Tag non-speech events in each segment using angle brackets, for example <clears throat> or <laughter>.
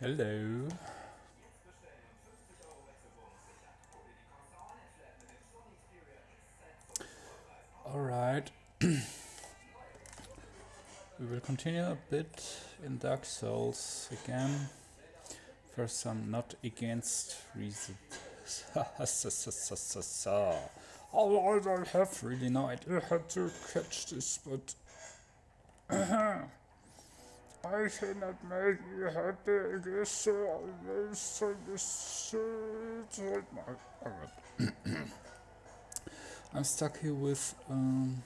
Hello. Alright. <clears throat> we will continue a bit in Dark Souls again. For some not against reasons. <laughs> oh, I have really no idea how to catch this, but <clears throat> I cannot make you happy. I guess so. So this I'm stuck here with um,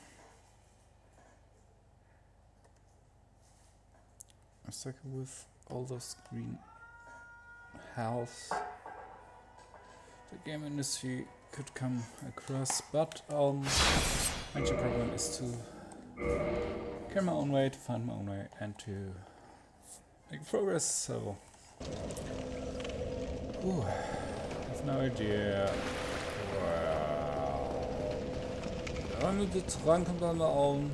I'm stuck with all those green health the game industry could come across, but um, major problem is to carry my own way, to find my own way, and to make progress. So, Ooh, I have no idea. Wow. Only the trunk on my own.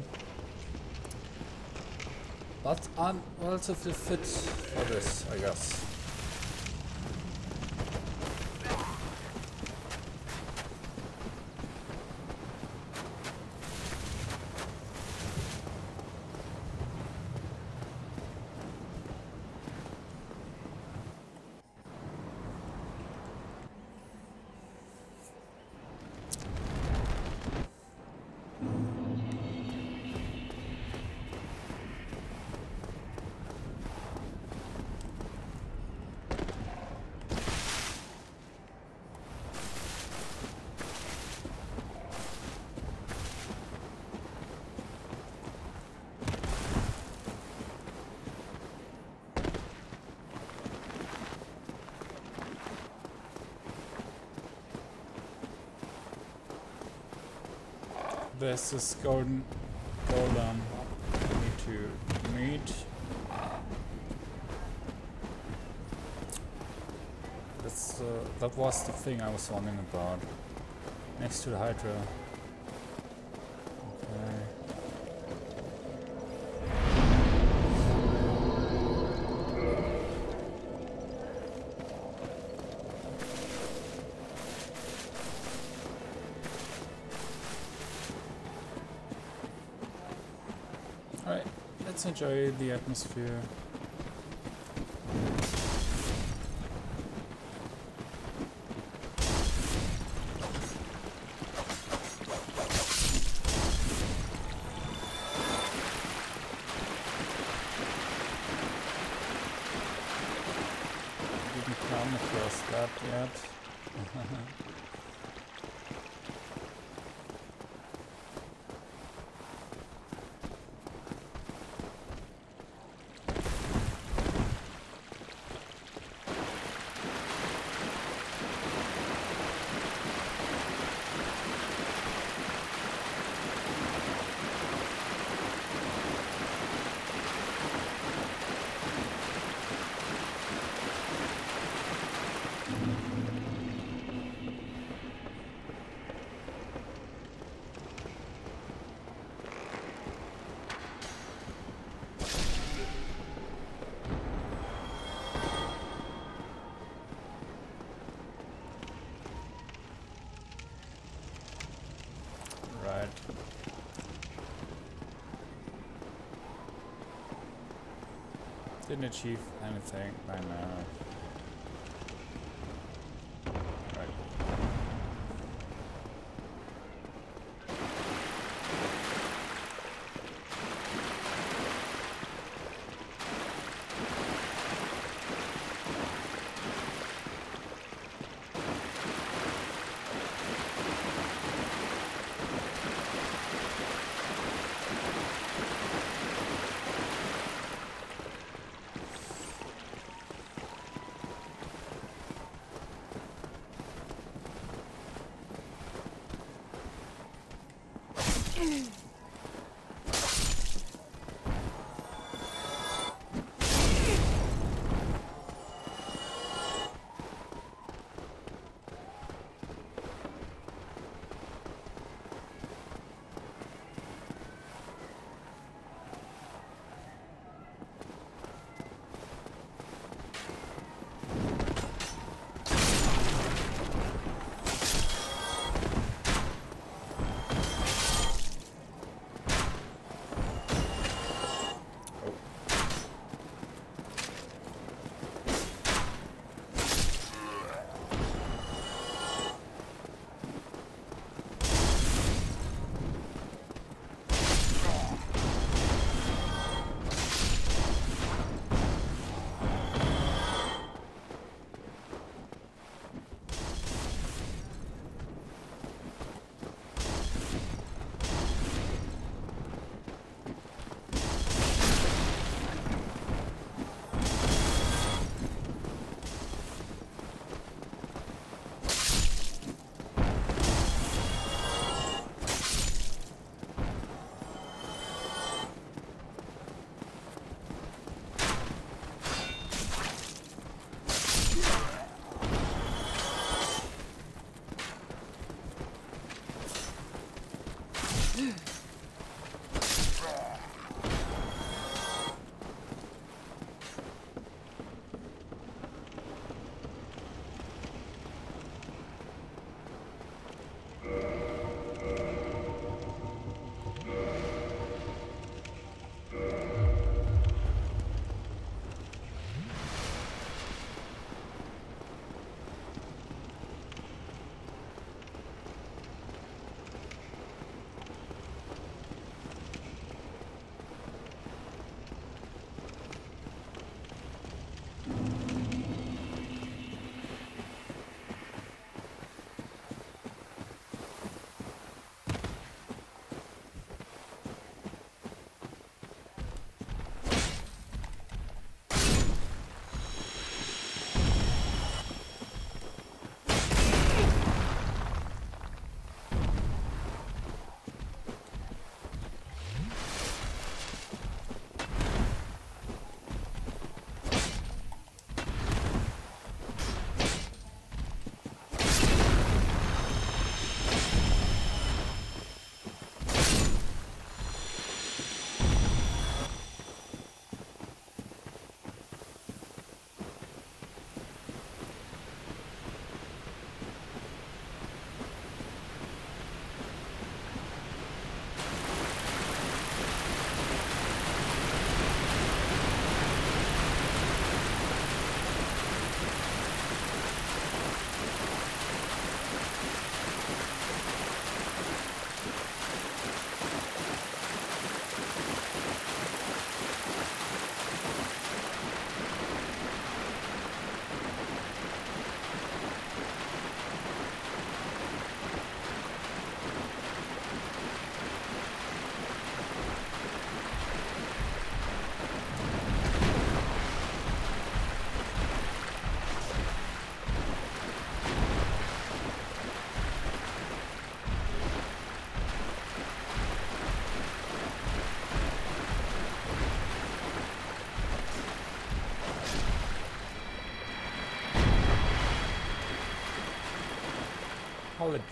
But I'm relatively fit for this, I guess. There's this golden golem I need to meet. That's uh, that was the thing I was wondering about. Next to the Hydra. Enjoy the atmosphere. Didn't come across that yet. Didn't achieve anything, by know.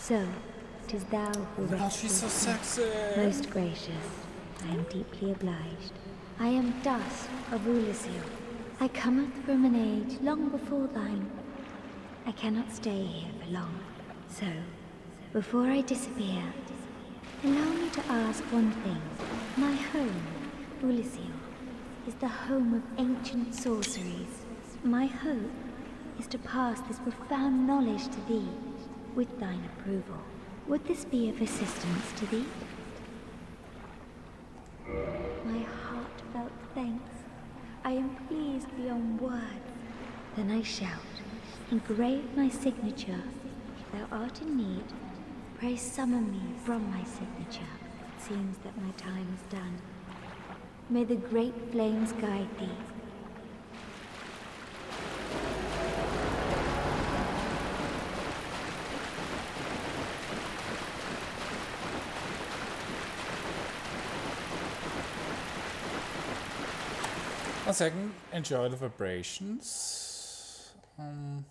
So, tis thou who Oh my god, rescuest she's so me. sexy. Most gracious, I am deeply obliged. I am Dusk of Oolacile. I cometh from an age long before thine. I cannot stay here for long. So, before I disappear, allow me to ask one thing. My home, Oolacile, is the home of ancient sorceries. My hope is to pass this profound knowledge to thee, with thine approval. Would this be of assistance to thee? My heartfelt thanks. I am pleased beyond words. Then I shout, engrave my signature. If thou art in need, pray summon me from my signature. It seems that my time is done. May the great flames guide thee. One second. Enjoy the vibrations. Um,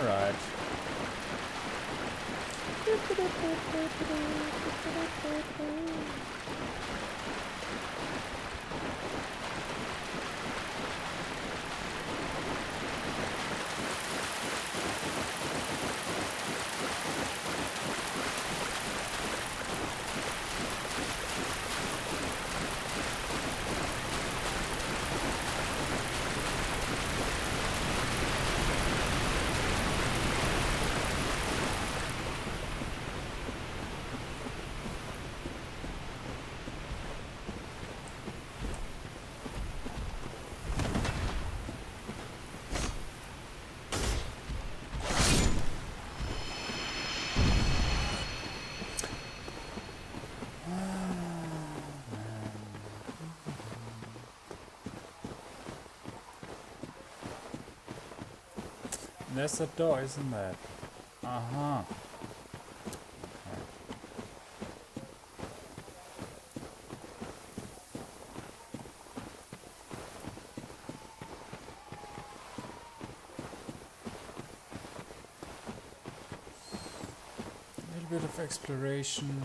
all <laughs> There's a door, isn't there? Uh-huh. A little bit of exploration.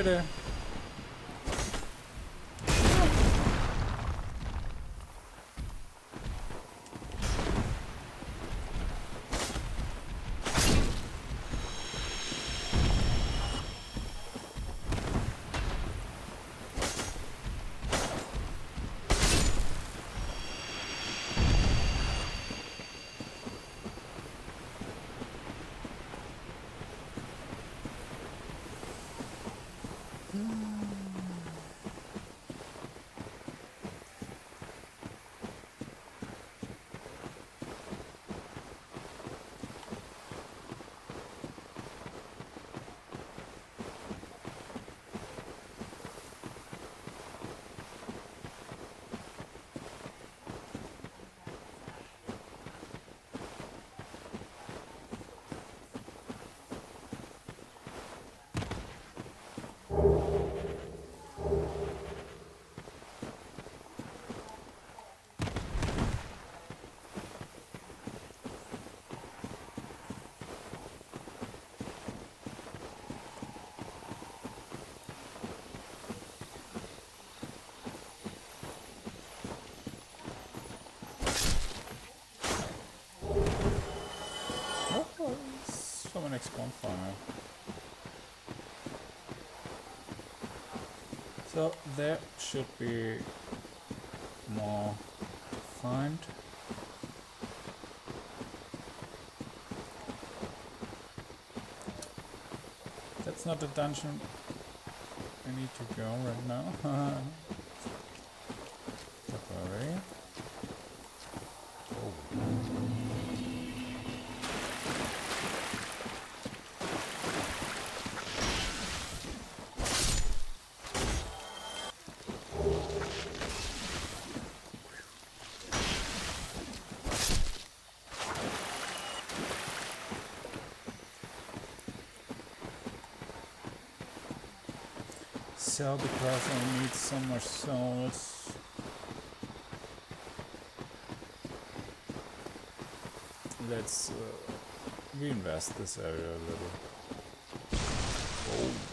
Fritter. Next bonfire. So there should be more find. That's not the dungeon I need to go right now. <laughs> sell because I need some more souls. Let's uh, reinvest this area a little. Oh.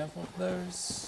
Enough of those.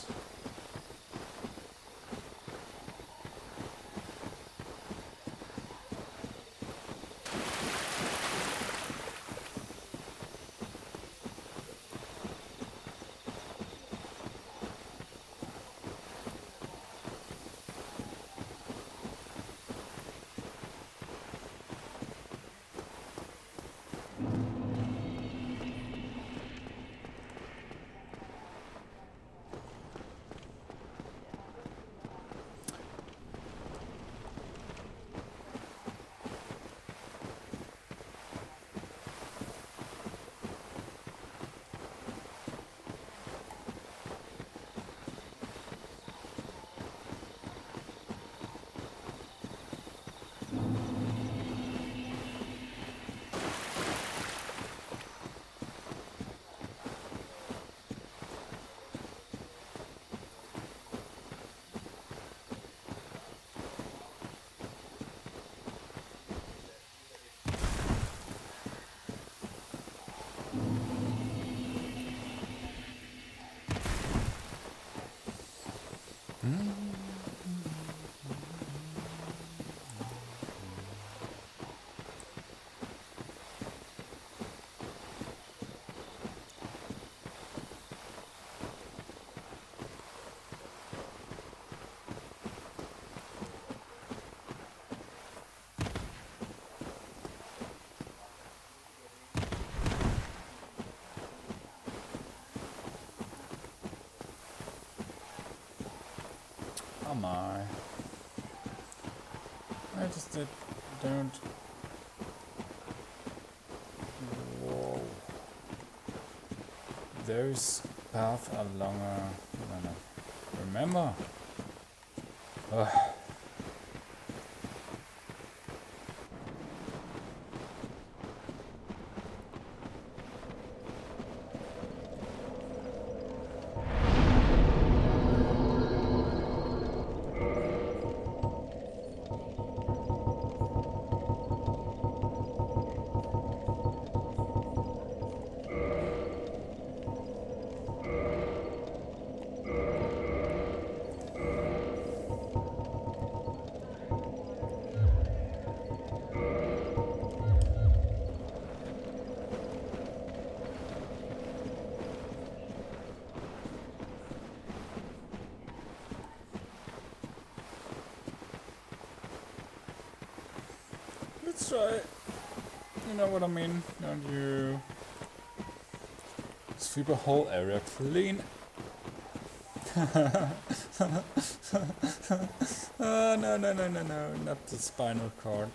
Am I? I just did, don't... Whoa. Those paths are longer remember. Ugh. Let's try. You know what I mean, don't you? Sweep a whole area clean. uh, <laughs> no, no, no, no, no, not the spinal cord.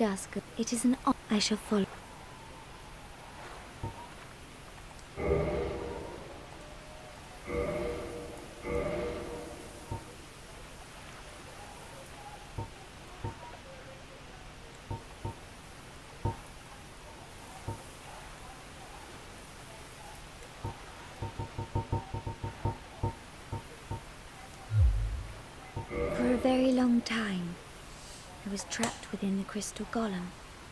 Dusk. It is an honor I shall follow. For a very long time, I was trapped within the crystal golem.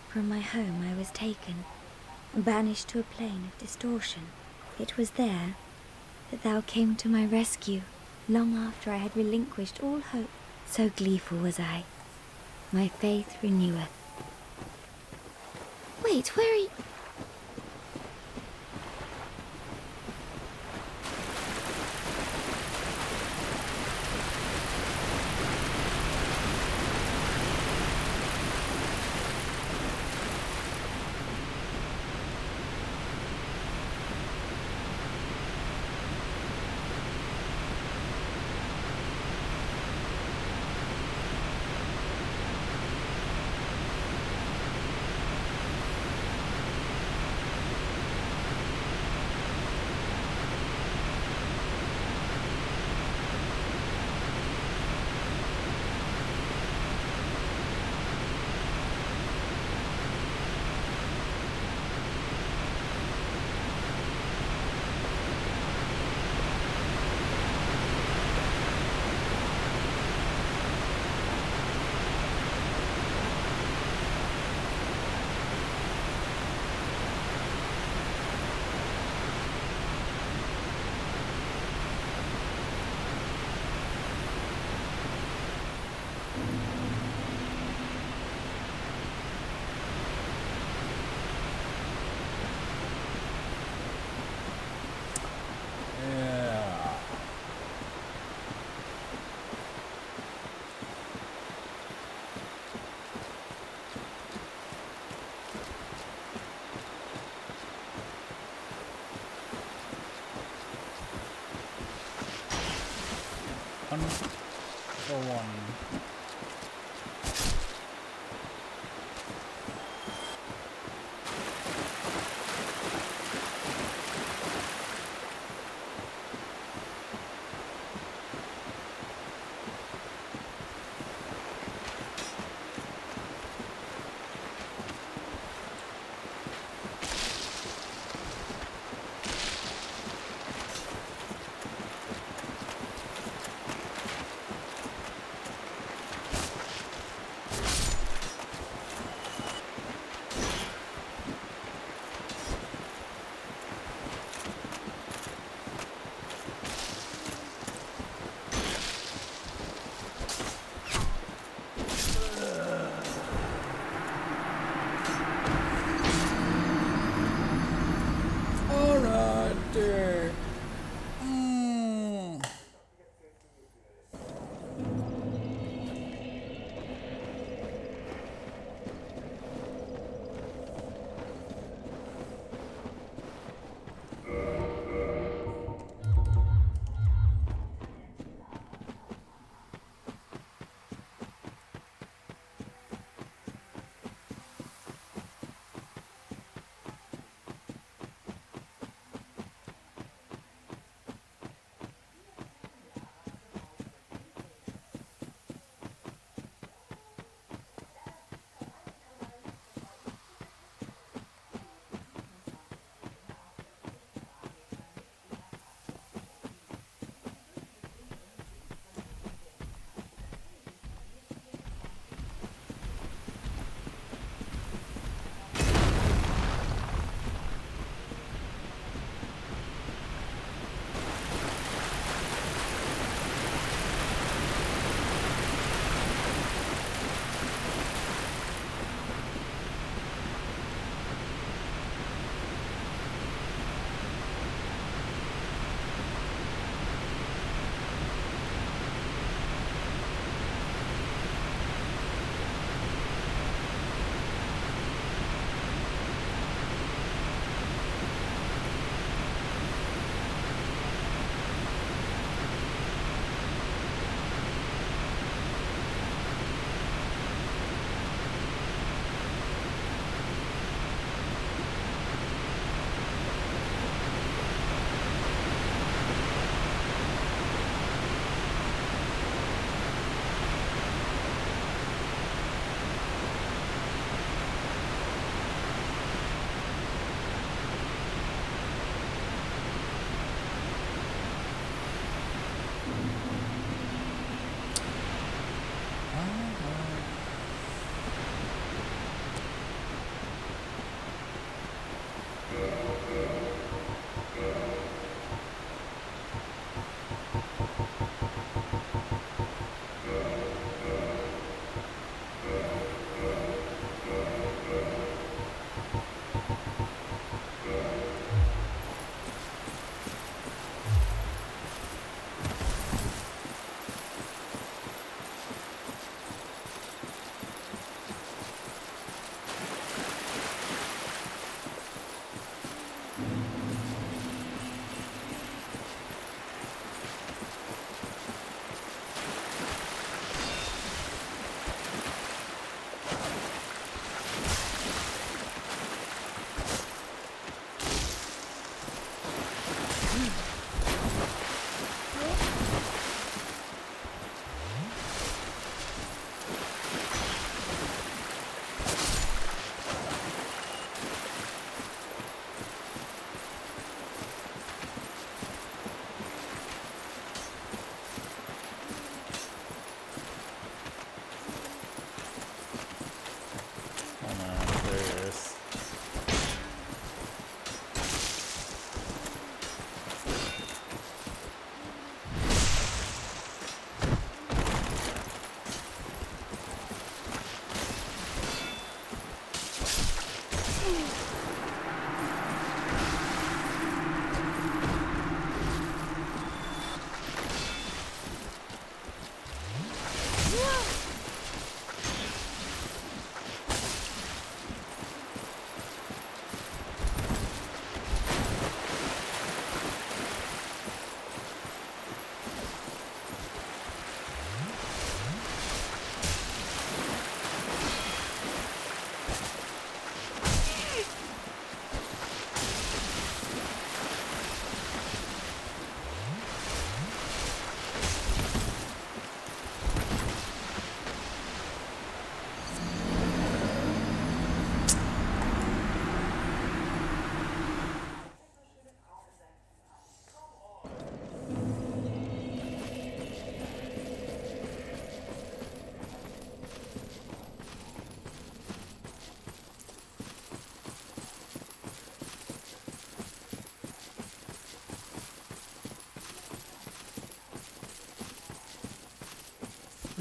From my home I was taken, banished to a plane of distortion. It was there that thou came to my rescue, long after I had relinquished all hope. So gleeful was I. My faith reneweth. Wait, where are you?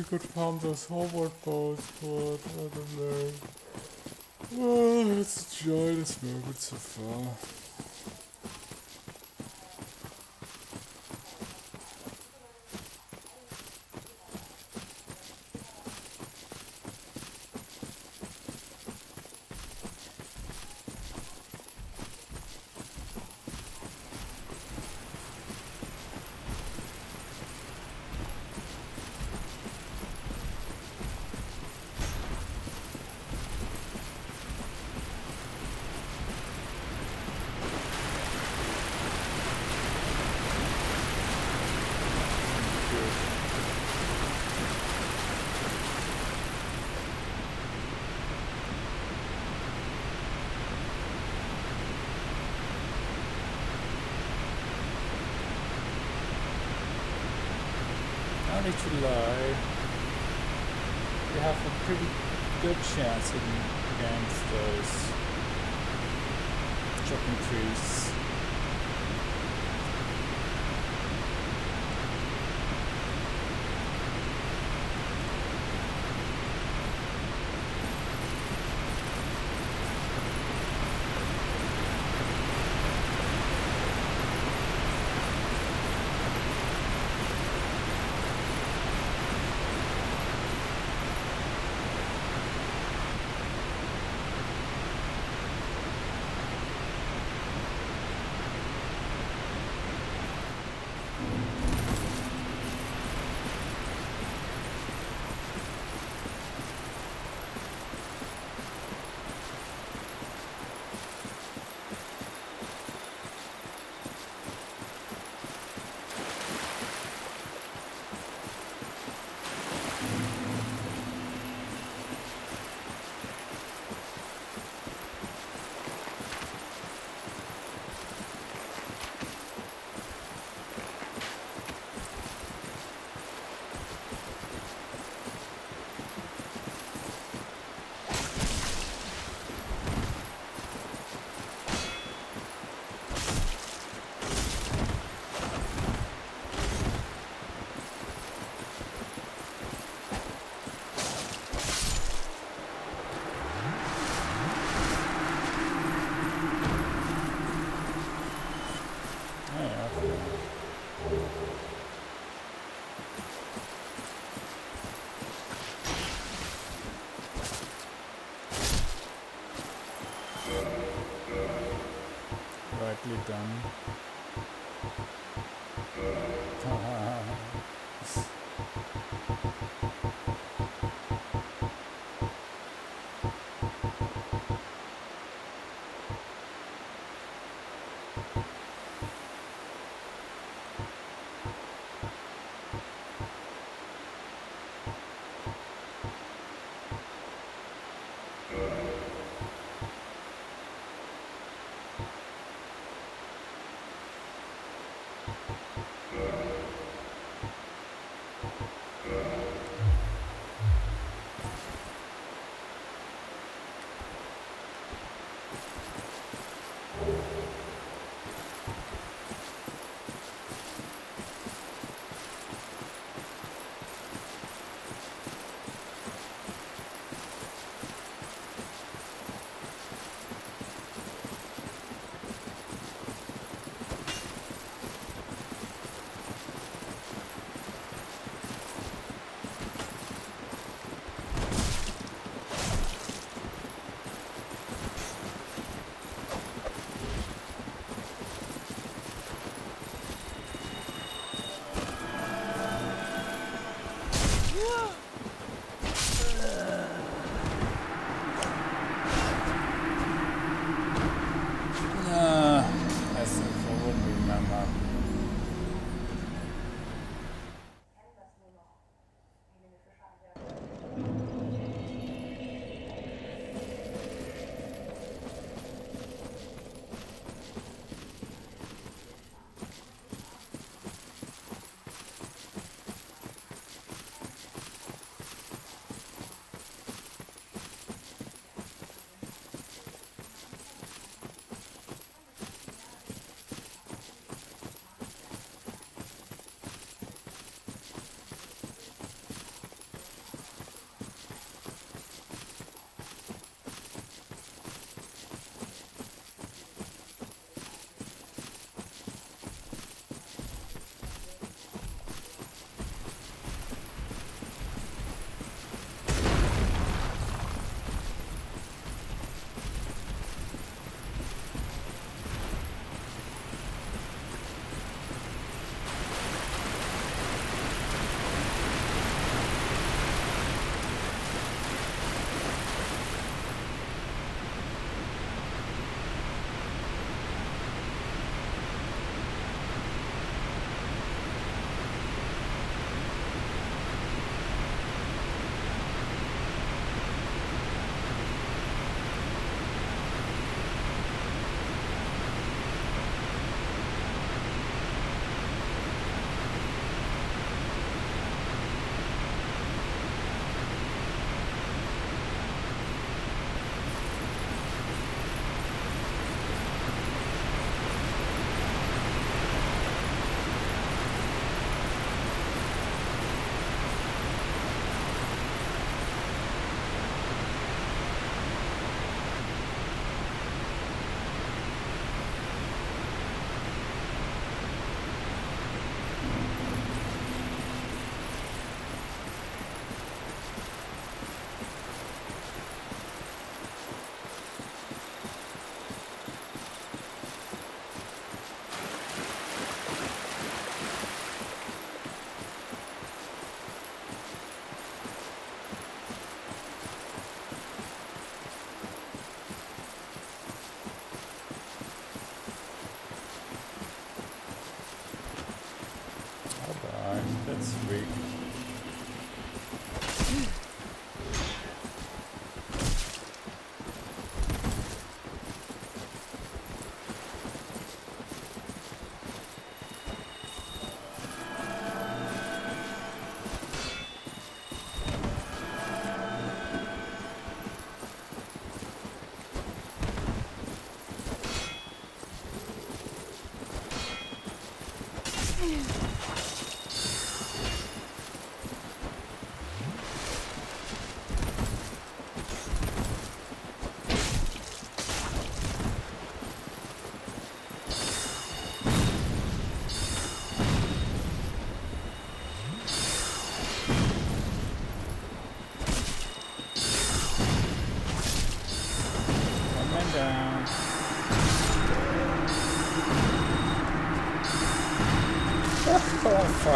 Could farm those homeward bones, but I don't know. Oh, let's enjoy this moment so far.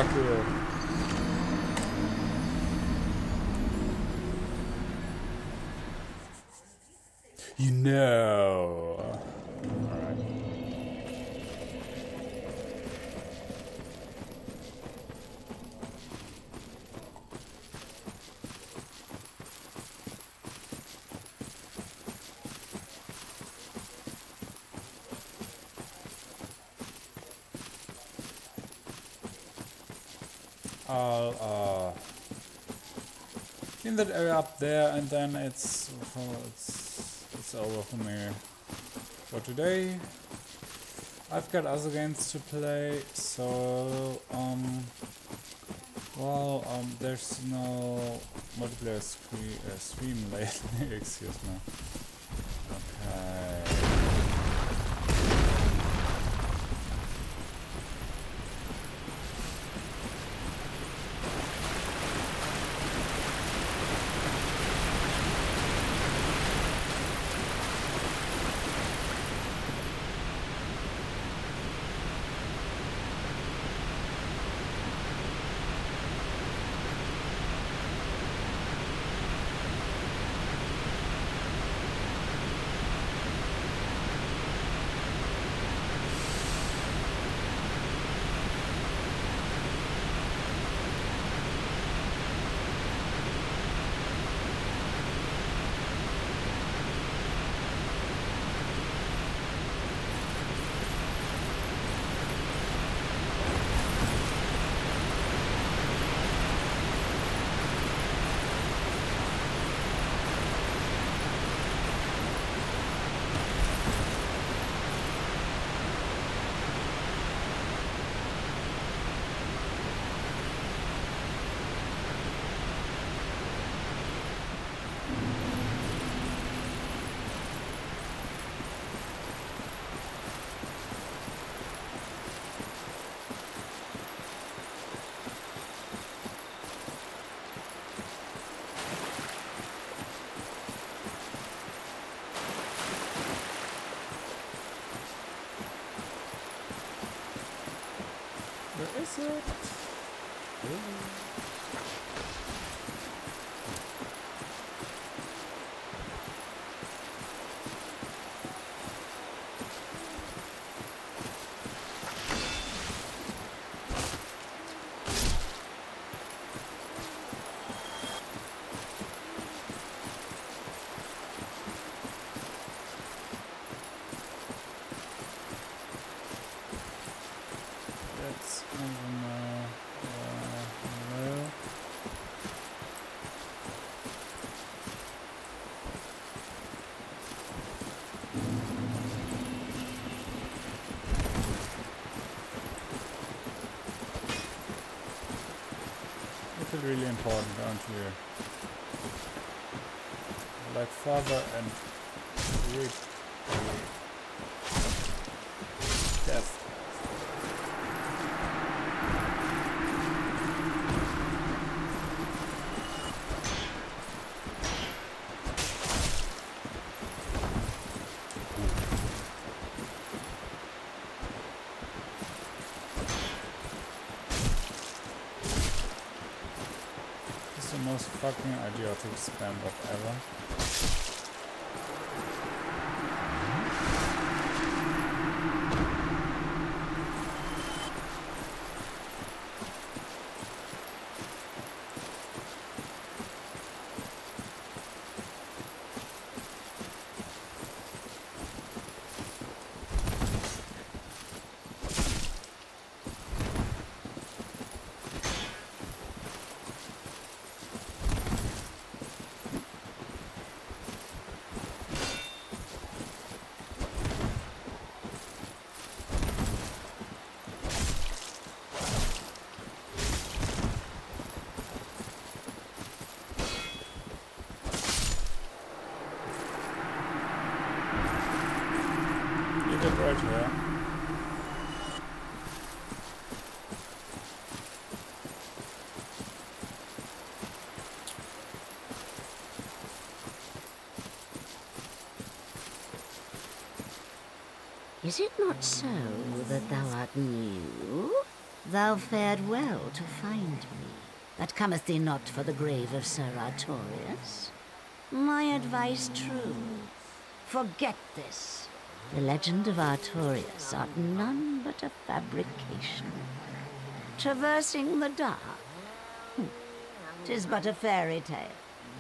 Fuck you. You know. Alright. I'll uh, clean that area up there and then it's, oh, it's, it's over for me for today. I've got other games to play, so um, well, um, there's no multiplayer screen, uh, stream <laughs> lately. Excuse me. Really important, don't you? Like father and Rick. Death. This is the most fucking idiotic spam bot ever. You did right here. Is it not so that thou art new? Thou fared well to find me. That cometh thee not for the grave of Sir Artorias? My advice true. Forget this. The legend of Artorias art none but a fabrication. Traversing the dark? Hm. Tis but a fairy tale.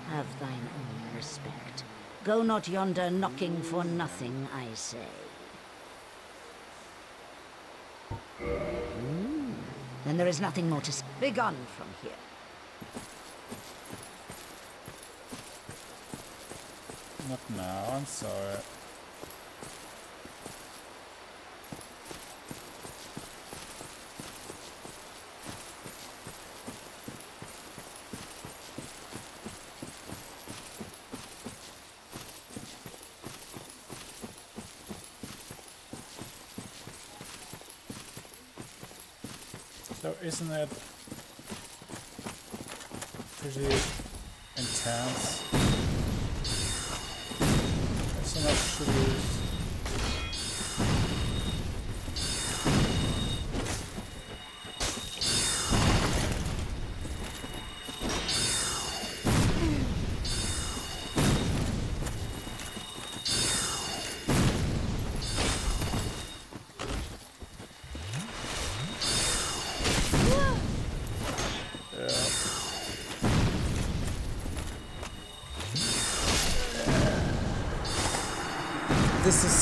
Have thine own respect. Go not yonder knocking for nothing, I say. Then there is nothing more to say. Begone from here. Not now, I'm sorry.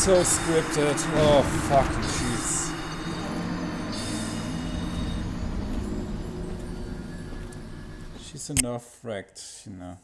So scripted. Oh, fucking jeez. She's enough wrecked, you know.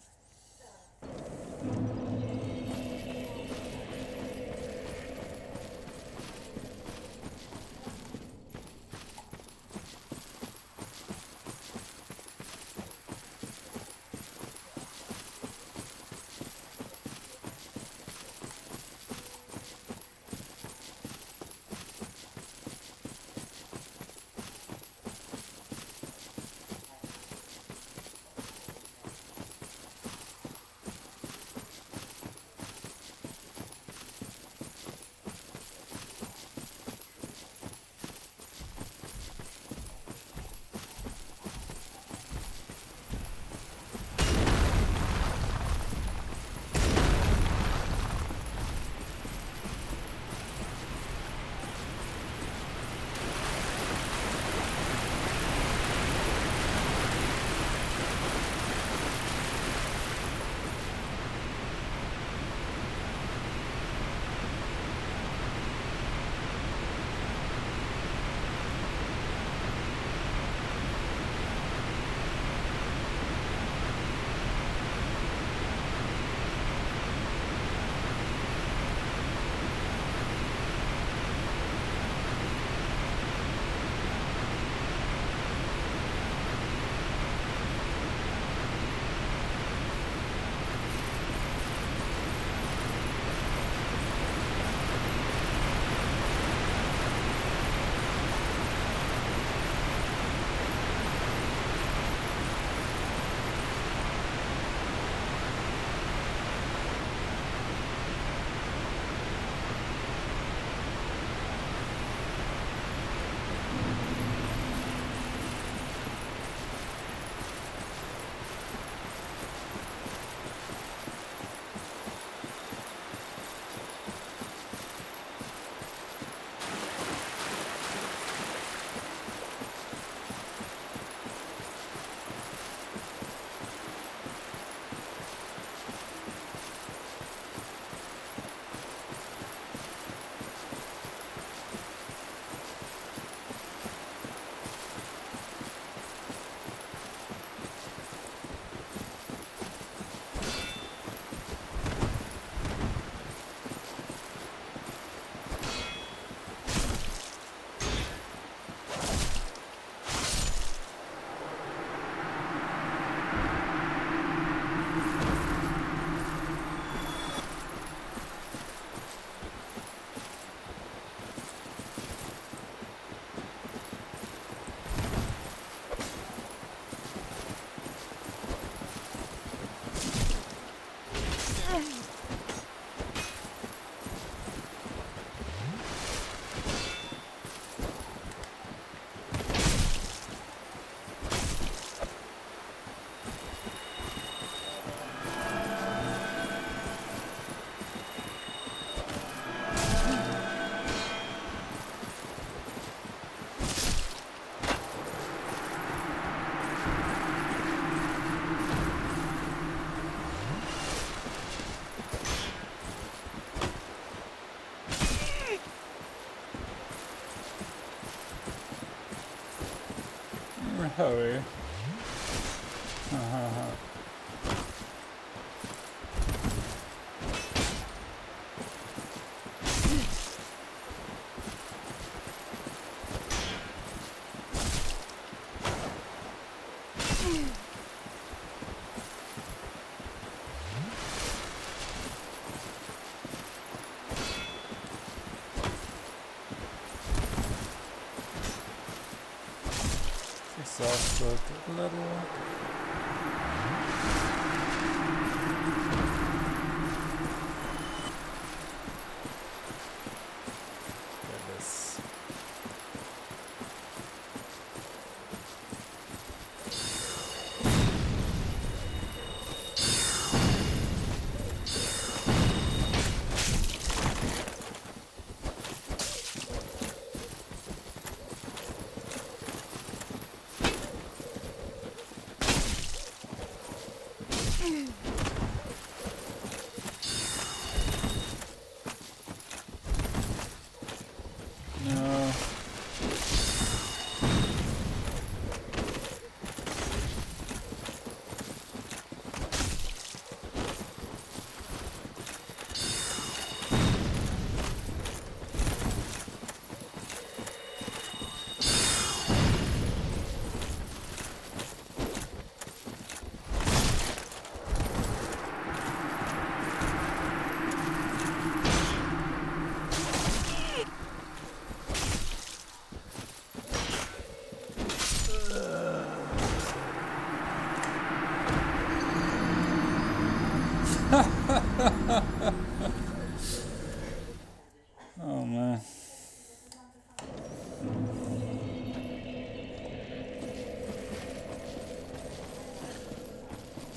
Little.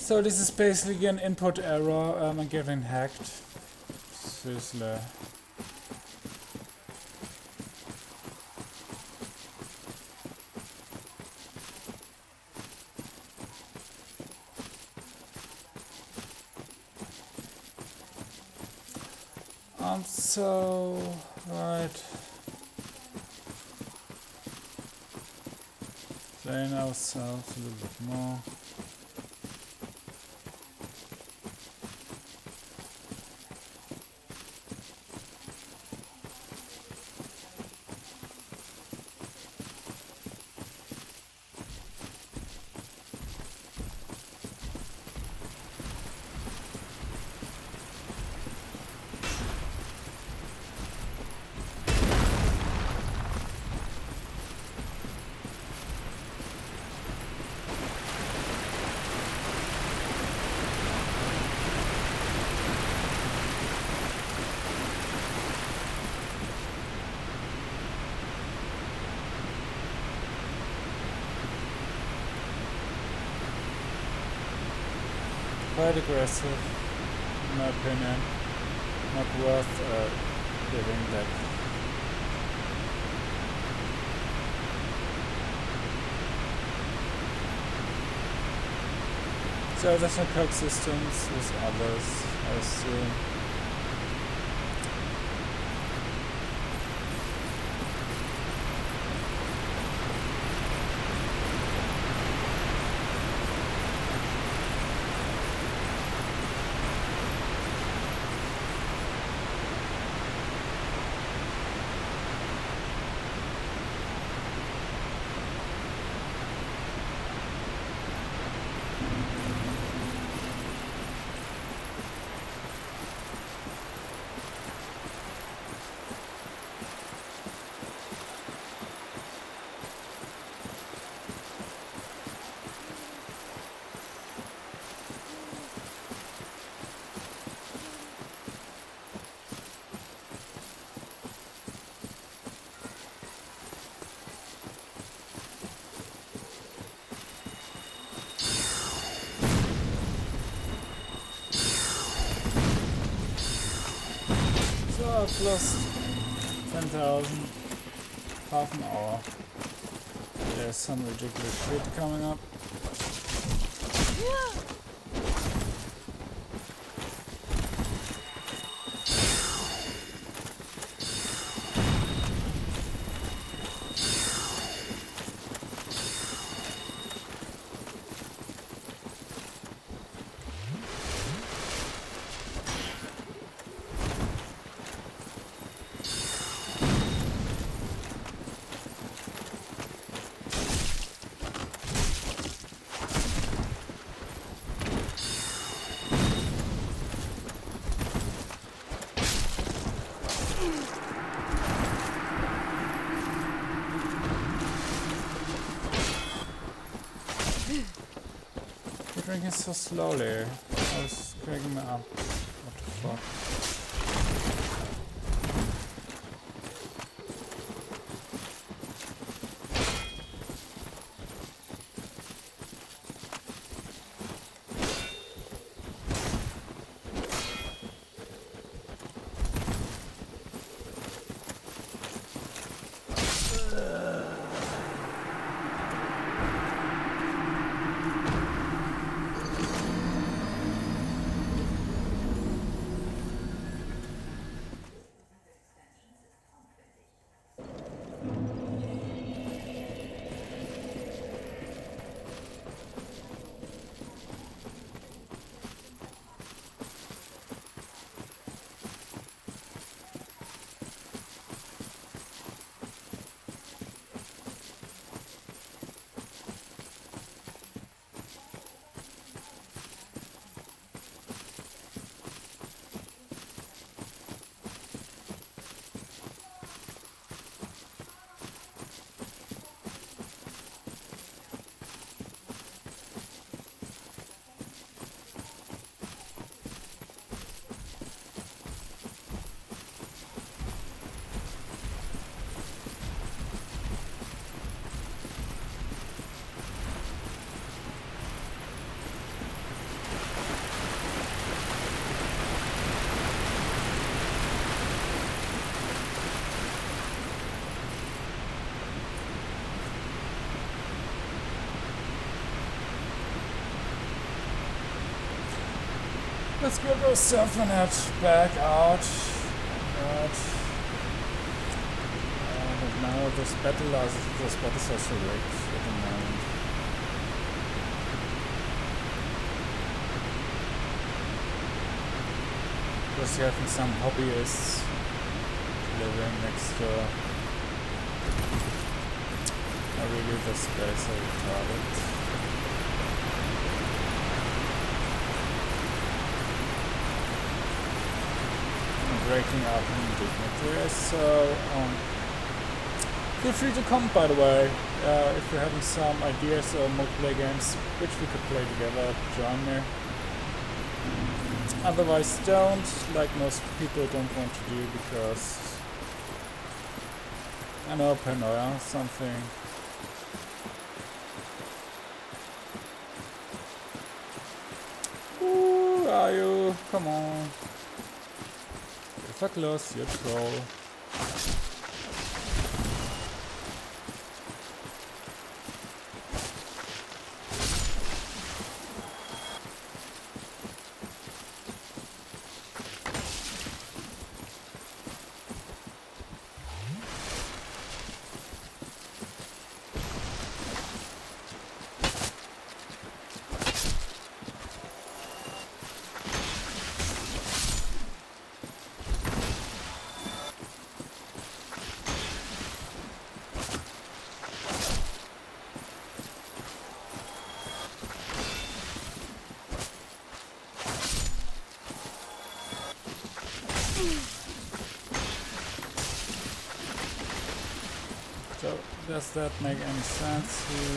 So this is basically an input error. Um, I'm getting hacked. Seriously. Um, so, right. Train ourselves a little bit more. Quite aggressive, in my opinion. Not worth uh, living that. So there's no coexistence with others, I assume. Lost 10,000. Half an hour. There's some ridiculous shit coming up. So slowly. I was cracking me up. What the fuck? Let's go go Surfernet back out. Uh, now this battle is this battle is also rigged at the moment. You're having some hobbyists living next door. I really the space are retarded. Breaking up in dignitaries. So um, feel free to comment, by the way, uh, if you're having some ideas or multiplayer games which we could play together. Join me. Otherwise, don't. Like most people don't want to do because I know paranoia something. Who are you? Come on. Zack, los, jetzt go. Sense?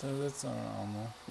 So that's our armor. Let's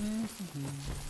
Not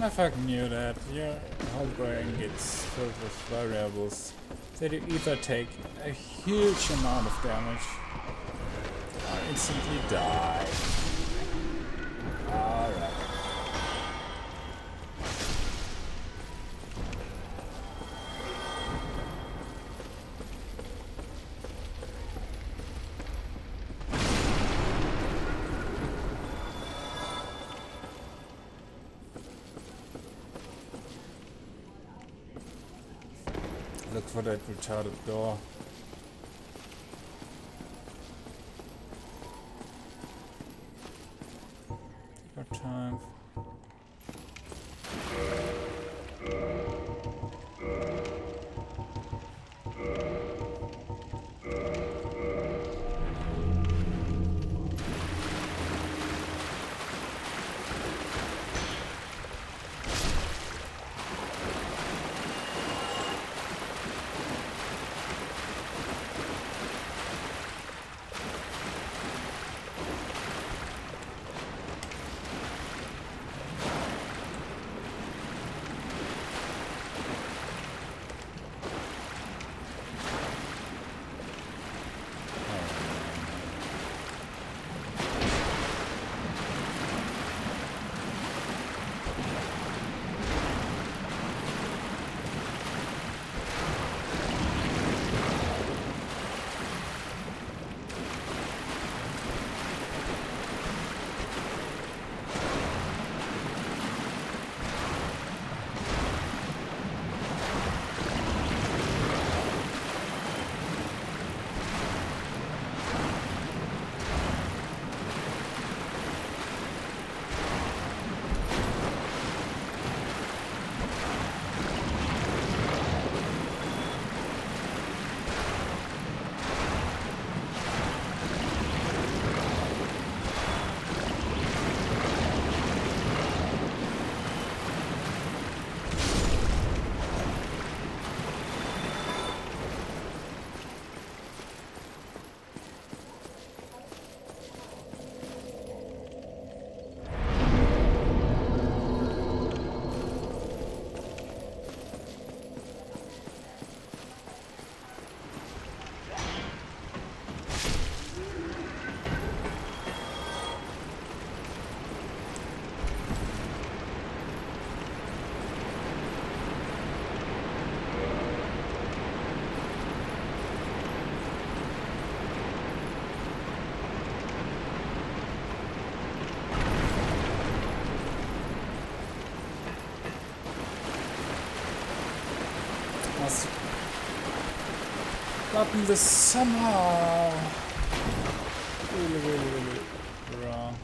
I fucking knew that. Your whole brain gets filled with variables that you either take a huge amount of damage or instantly die. That retarded door. Gotten this somehow. Really, really, really wrong.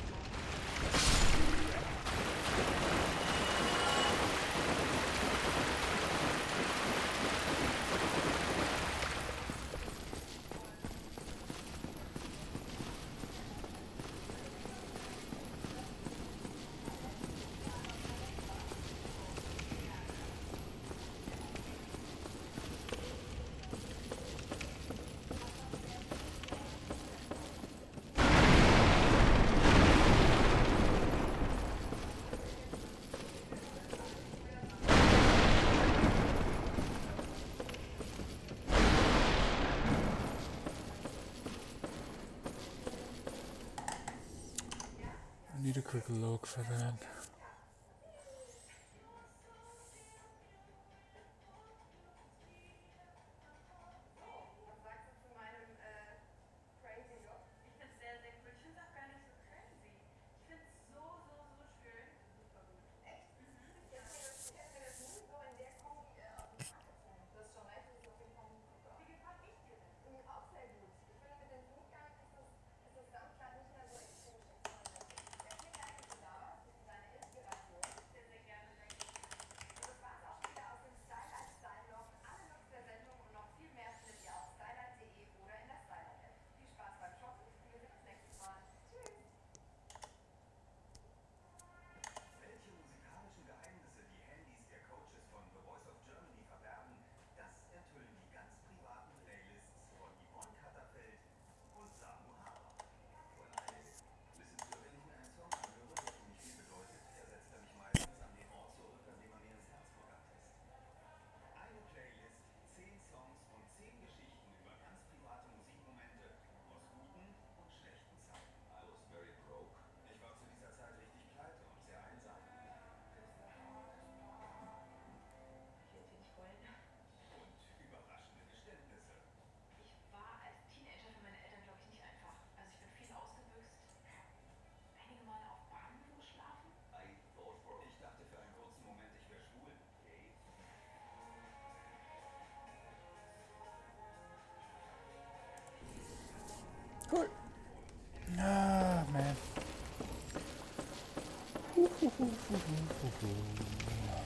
I for a quick look for that. Hey.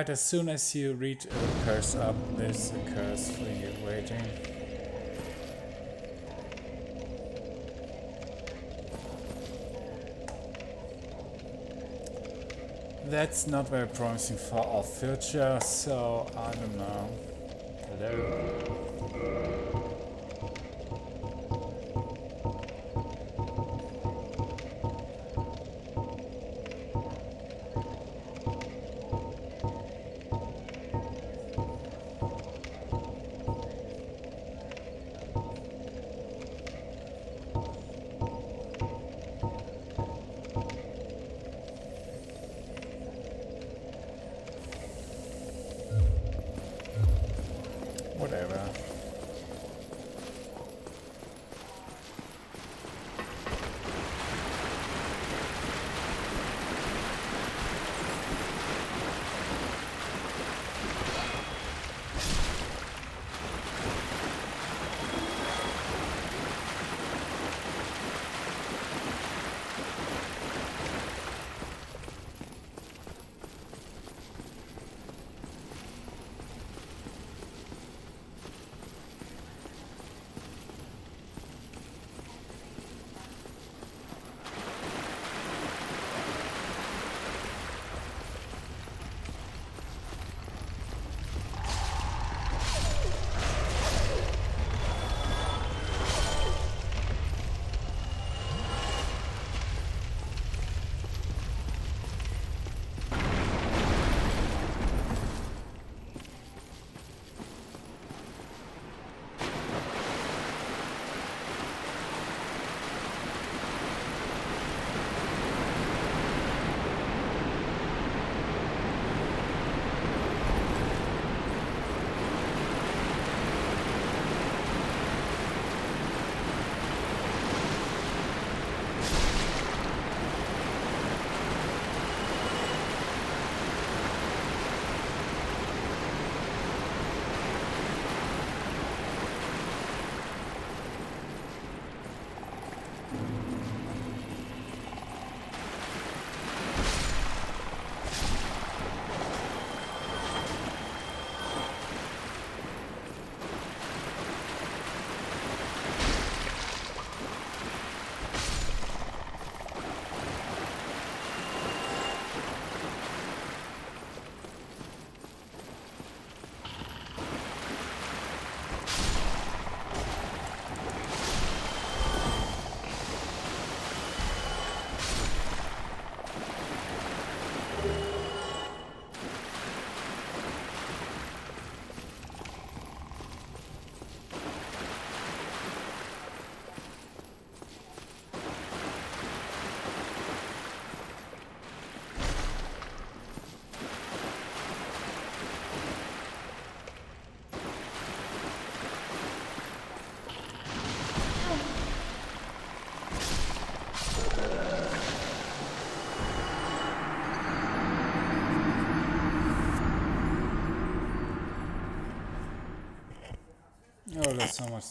Alright, as soon as you read a curse up, there's a curse for you waiting. That's not very promising for our future, so Oh, there's so much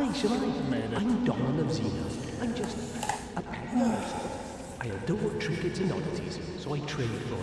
Survive. Made it. I'm Domhnall of Zena. I'm just a peddler. I adore trinkets and oddities, so I trade for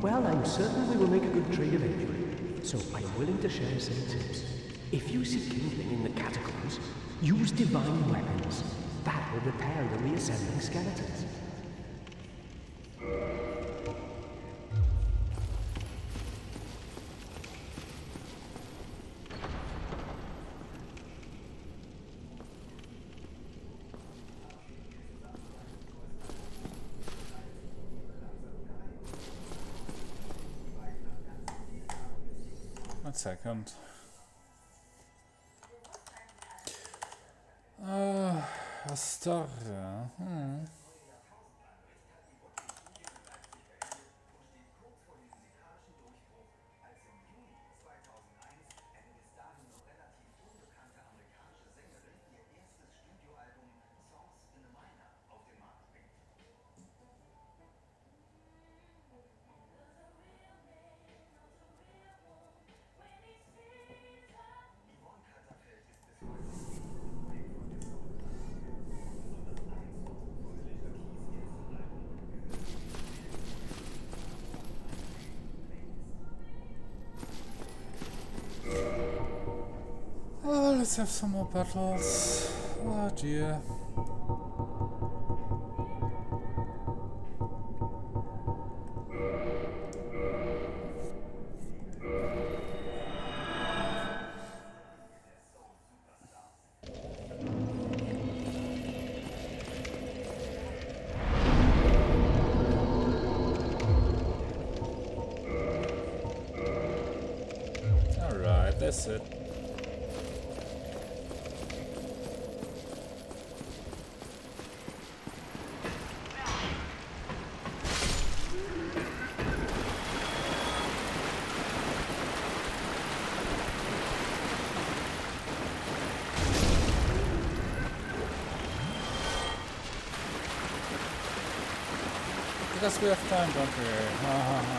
Well, I'm certain we will make a good trade eventually, so I'm willing to share some tips. If you see kindling in the catacombs, use divine weapons. That will repair the reassembling skeletons. One second. Uh, Astoria. Hmm. Let's have some more battles. Oh dear. Alright, that's it. We have time, don't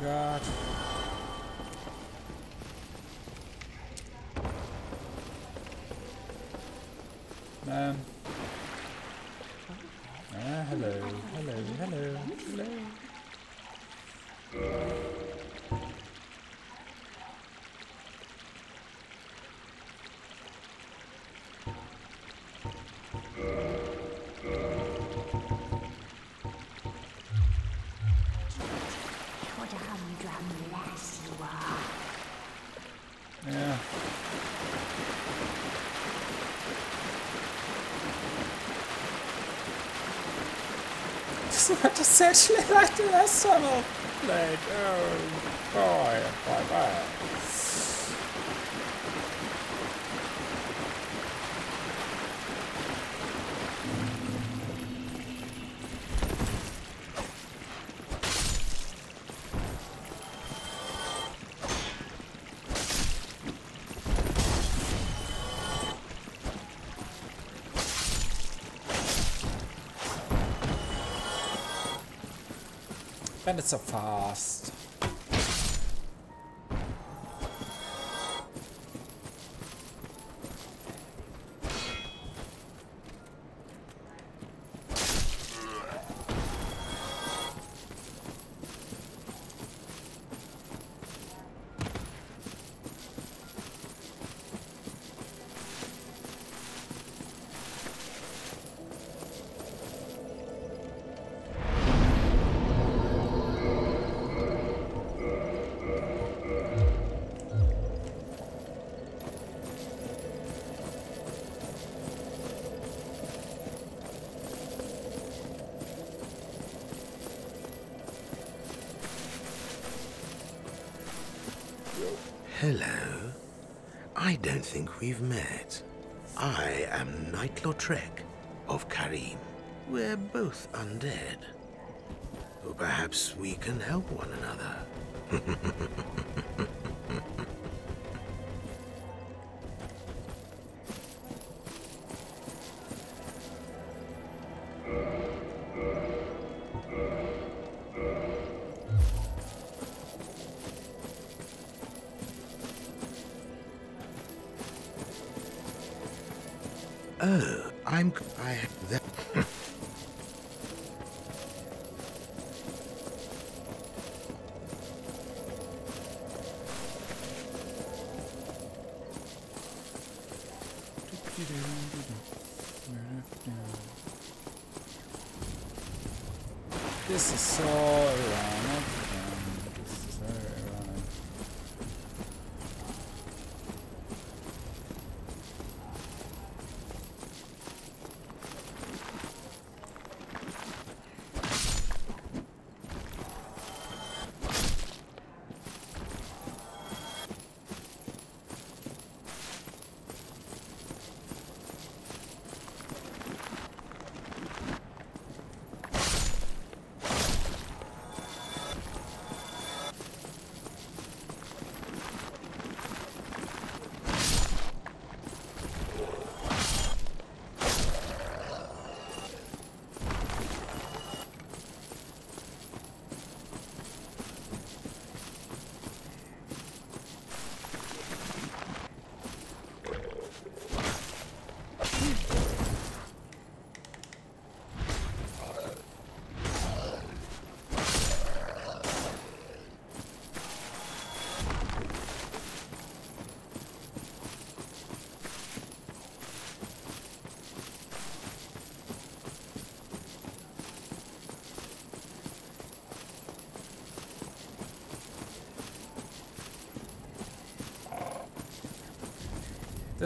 god. Das war das sehr schlecht last time I played. Oh boy, bye bye. Bandits are fast. We've met. I am Knight Lautrec of Carim. We're both undead. Or perhaps we can help one another. <laughs> Oh, I'm. I.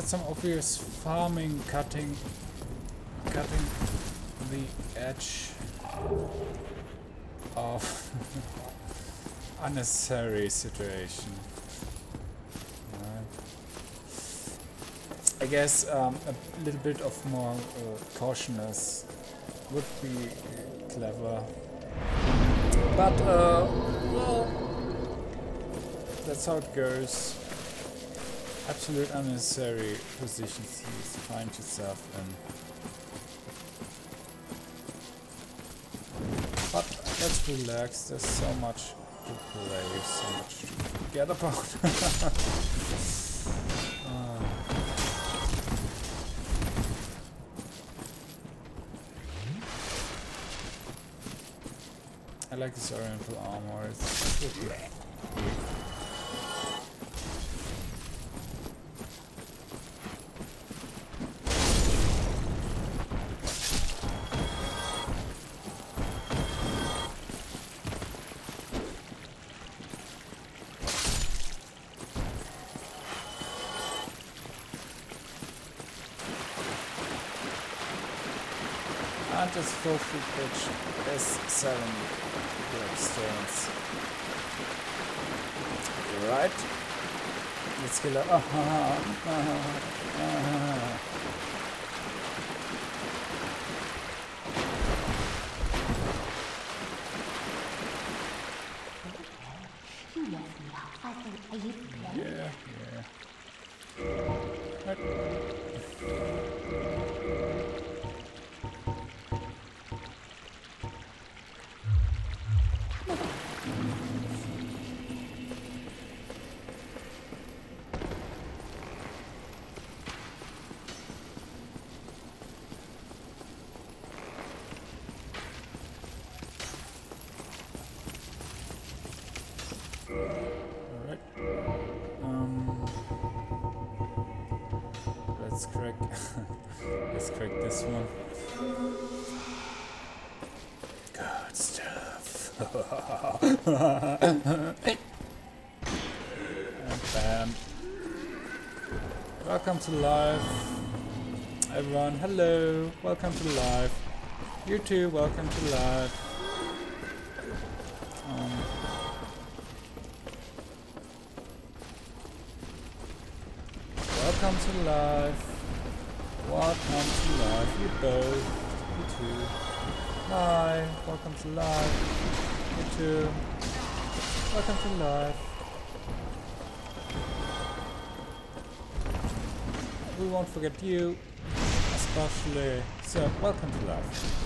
Some obvious farming cutting cutting the edge of <laughs> unnecessary situation. I guess um, a little bit of more uh, cautiousness would be clever. But, uh, well, that's how it goes absolute unnecessary positions you find yourself in. But let's relax, there's so much to play, so much to forget about. <laughs> Ah. I like this oriental armor, it's free pitch is 7 stones. Right? Let's kill her. Ah, ah, ah, ah. You to life, everyone. Hello. Welcome to life. You too. Welcome to life. Um, Welcome to life. Welcome to life. You both. You too. Hi. Welcome to life. You too. Welcome to life. We won't forget you. Especially. So, welcome to life.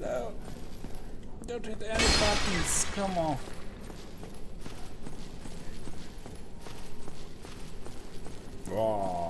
No. Don't any buttons. Come on. Wow.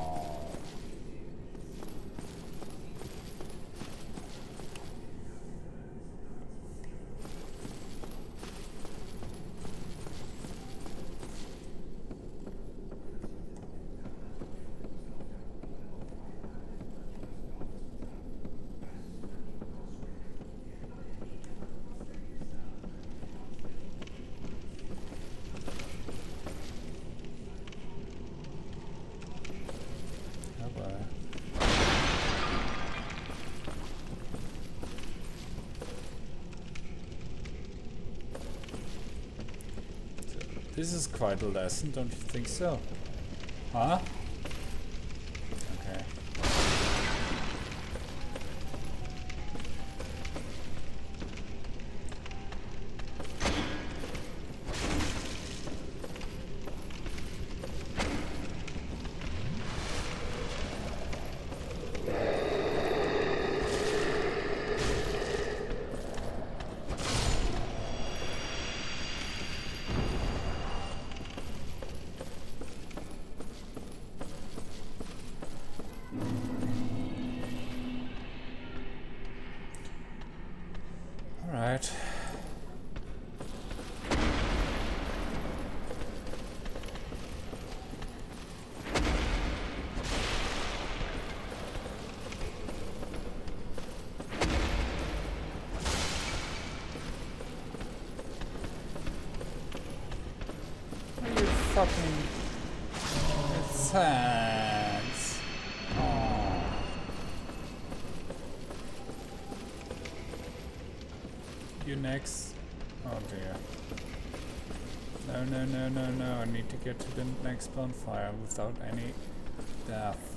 Oh, well. This is quite a lesson, don't you think so? Huh? No, no, no, no. I need to get to the next bonfire without any death.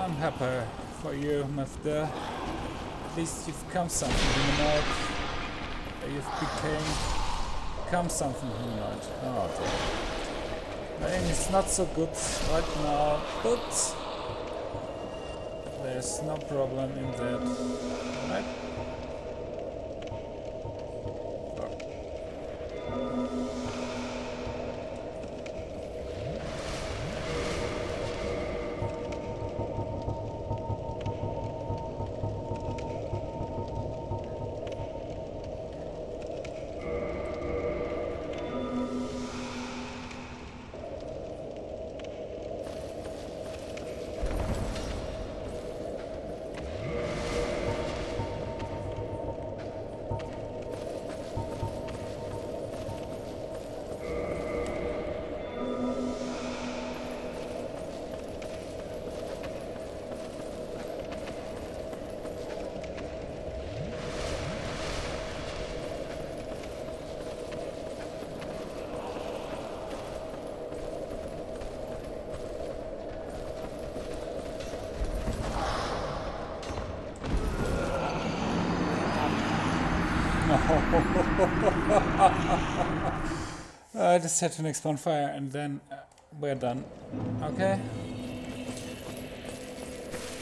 I'm happy for you, Mifda. At least you've come something humanoid. You've became come something humanoid. Oh dear. My aim is not so good right now, but there's no problem in that. Right? I just set the next bonfire and then uh, we're done. Okay?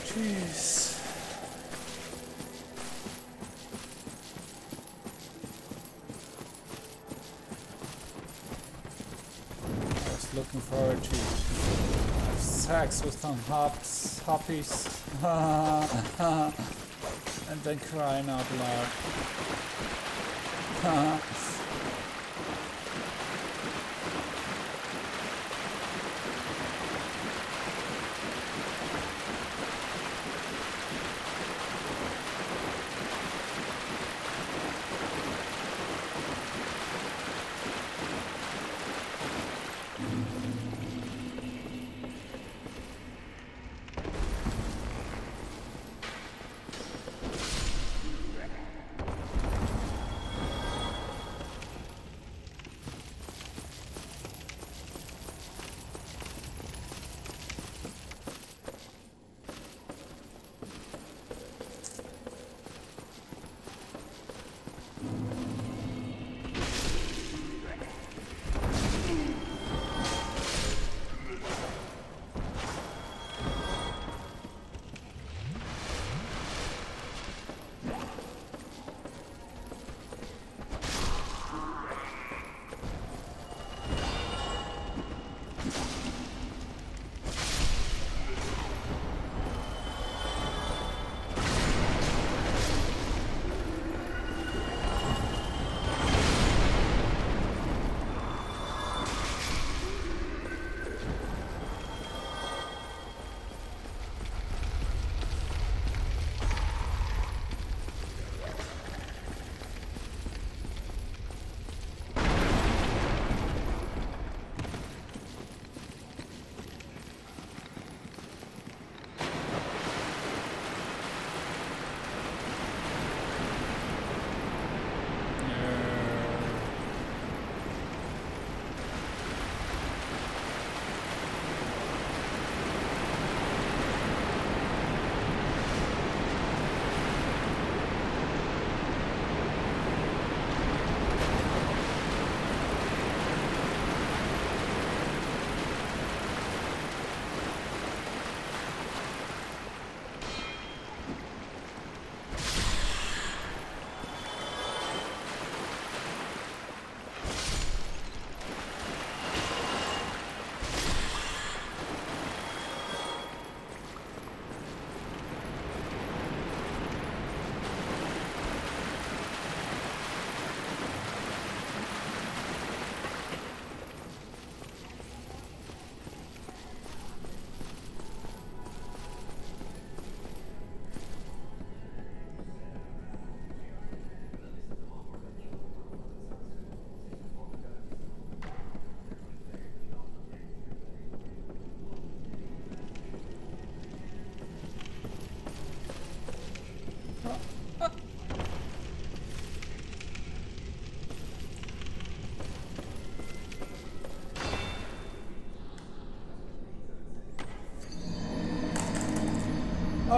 Jeez. I was looking forward to have sex with some hops, hoppies. <laughs> and then crying out loud. <laughs>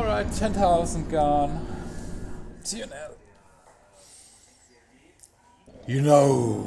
Alright, 10,000 gone. See you now. You know,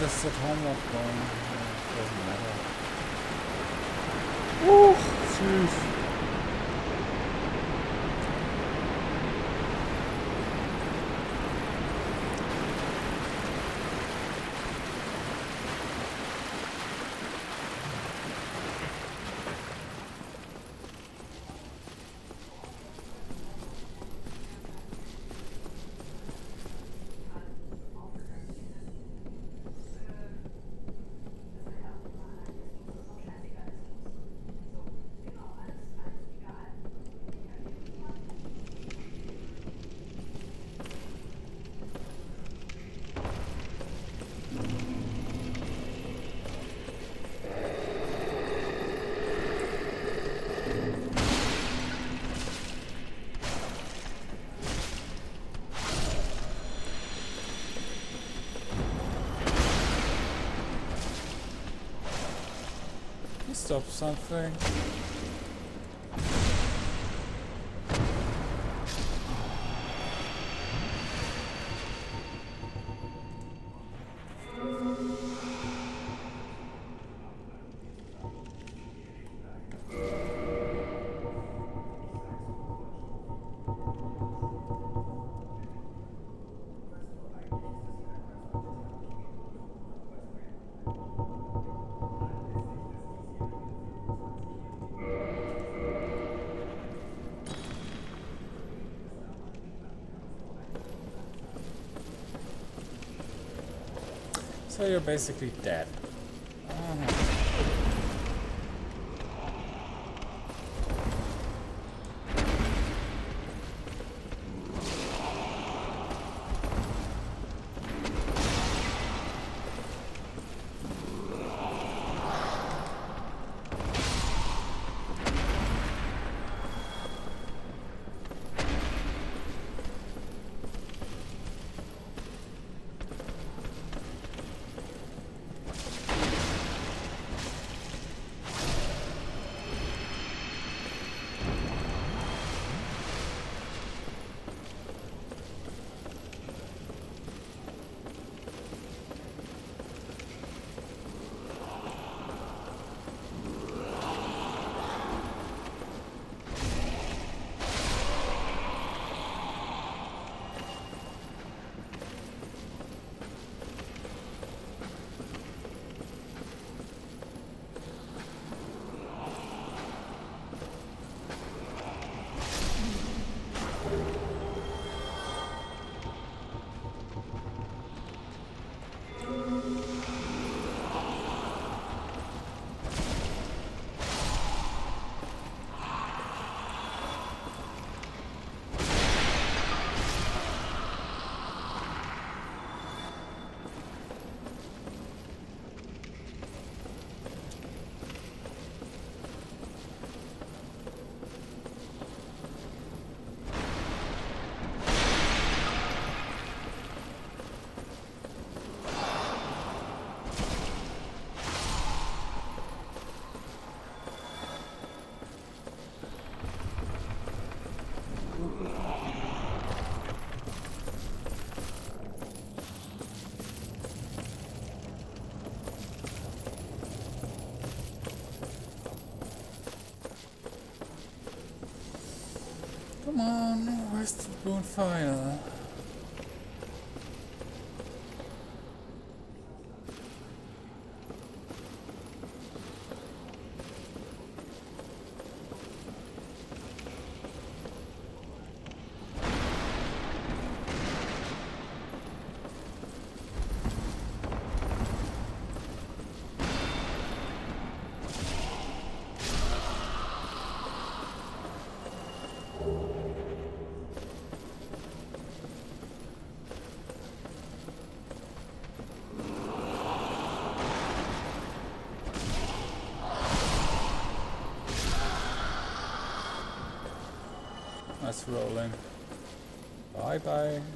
This at home not going. Uh, doesn't matter. Oh, jeez. Stop something. So you're basically dead. Come on, where's the bonfire? Bye bye.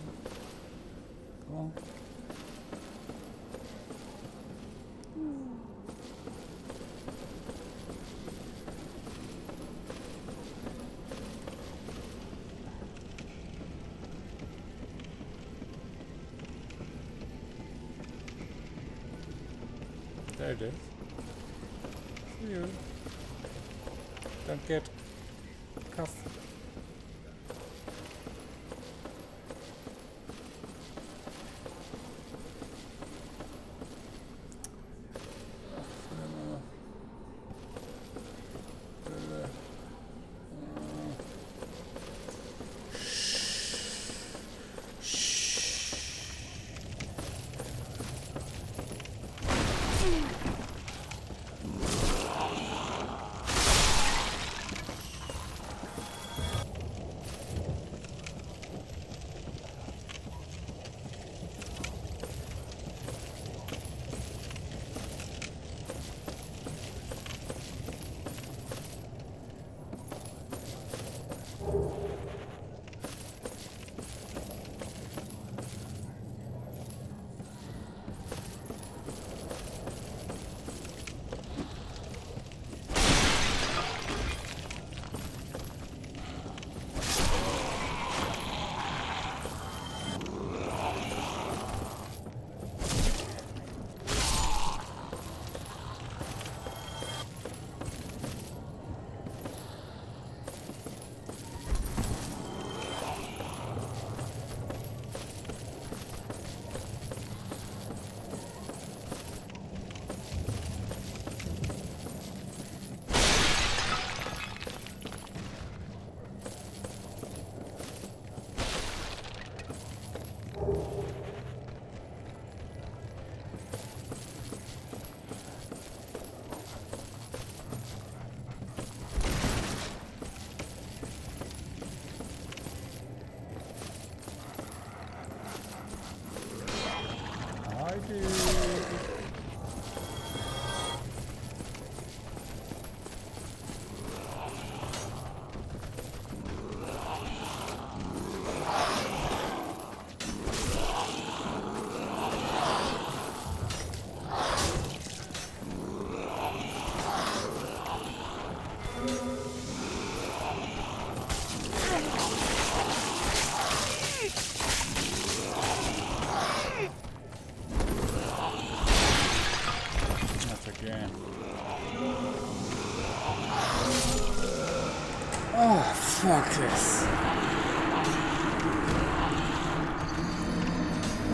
This.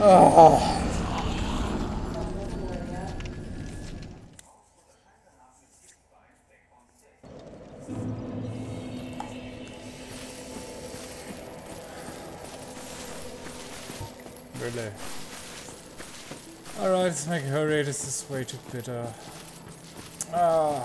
Oh. Really? Alright, let's make a hurry. This is way too bitter. Ah.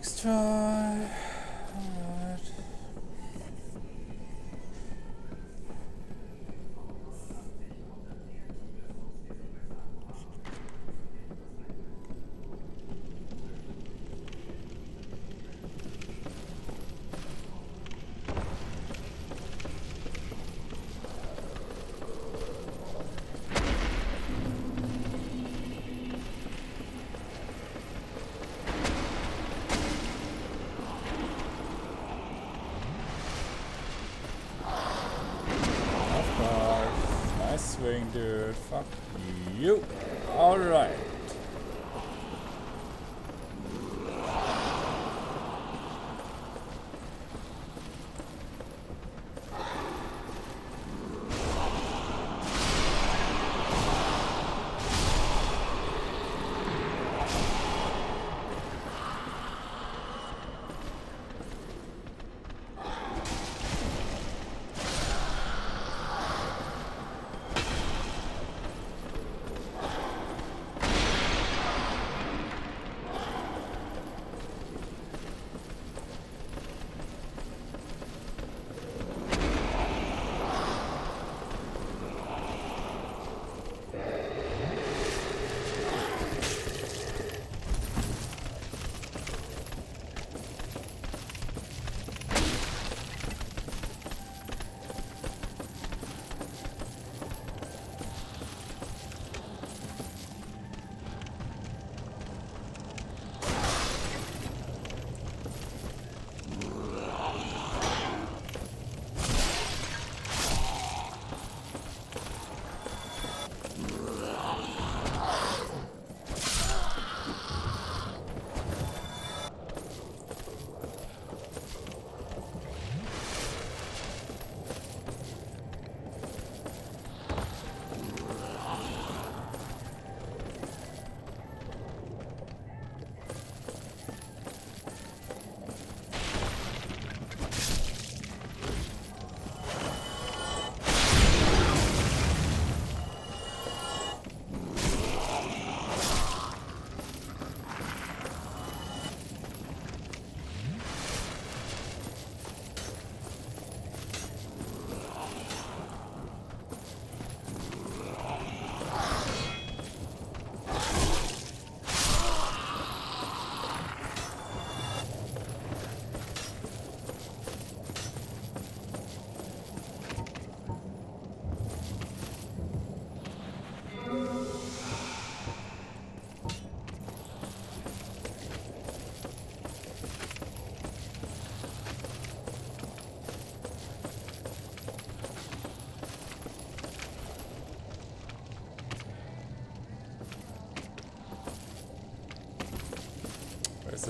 Next try. Fuck you. Alright.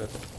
Is it?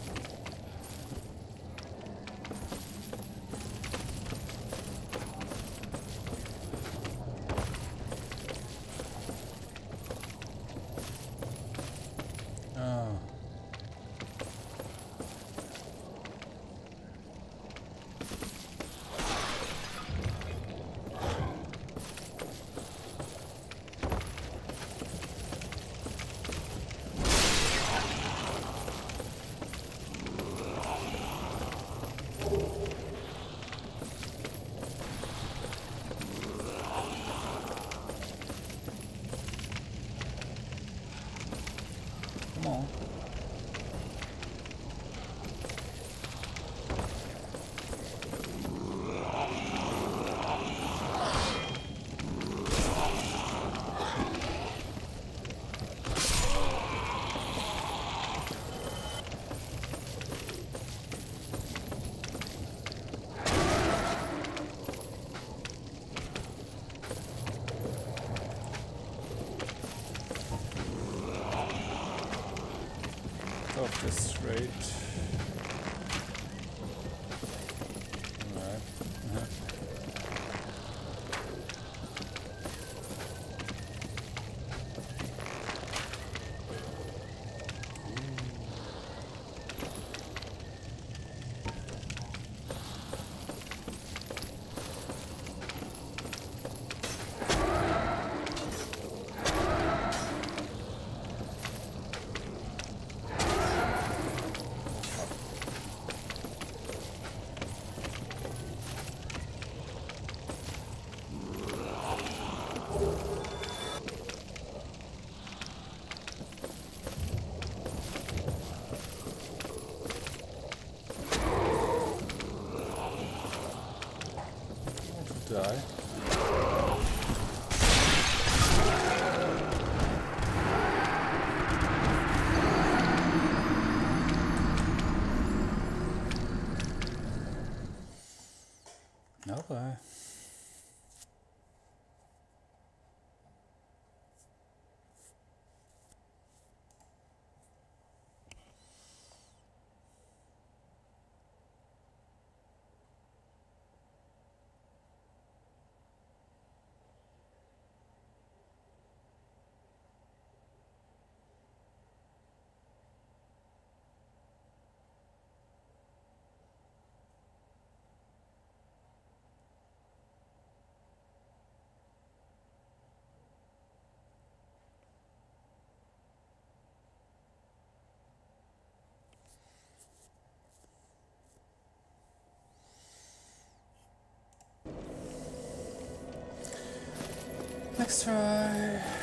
Next try.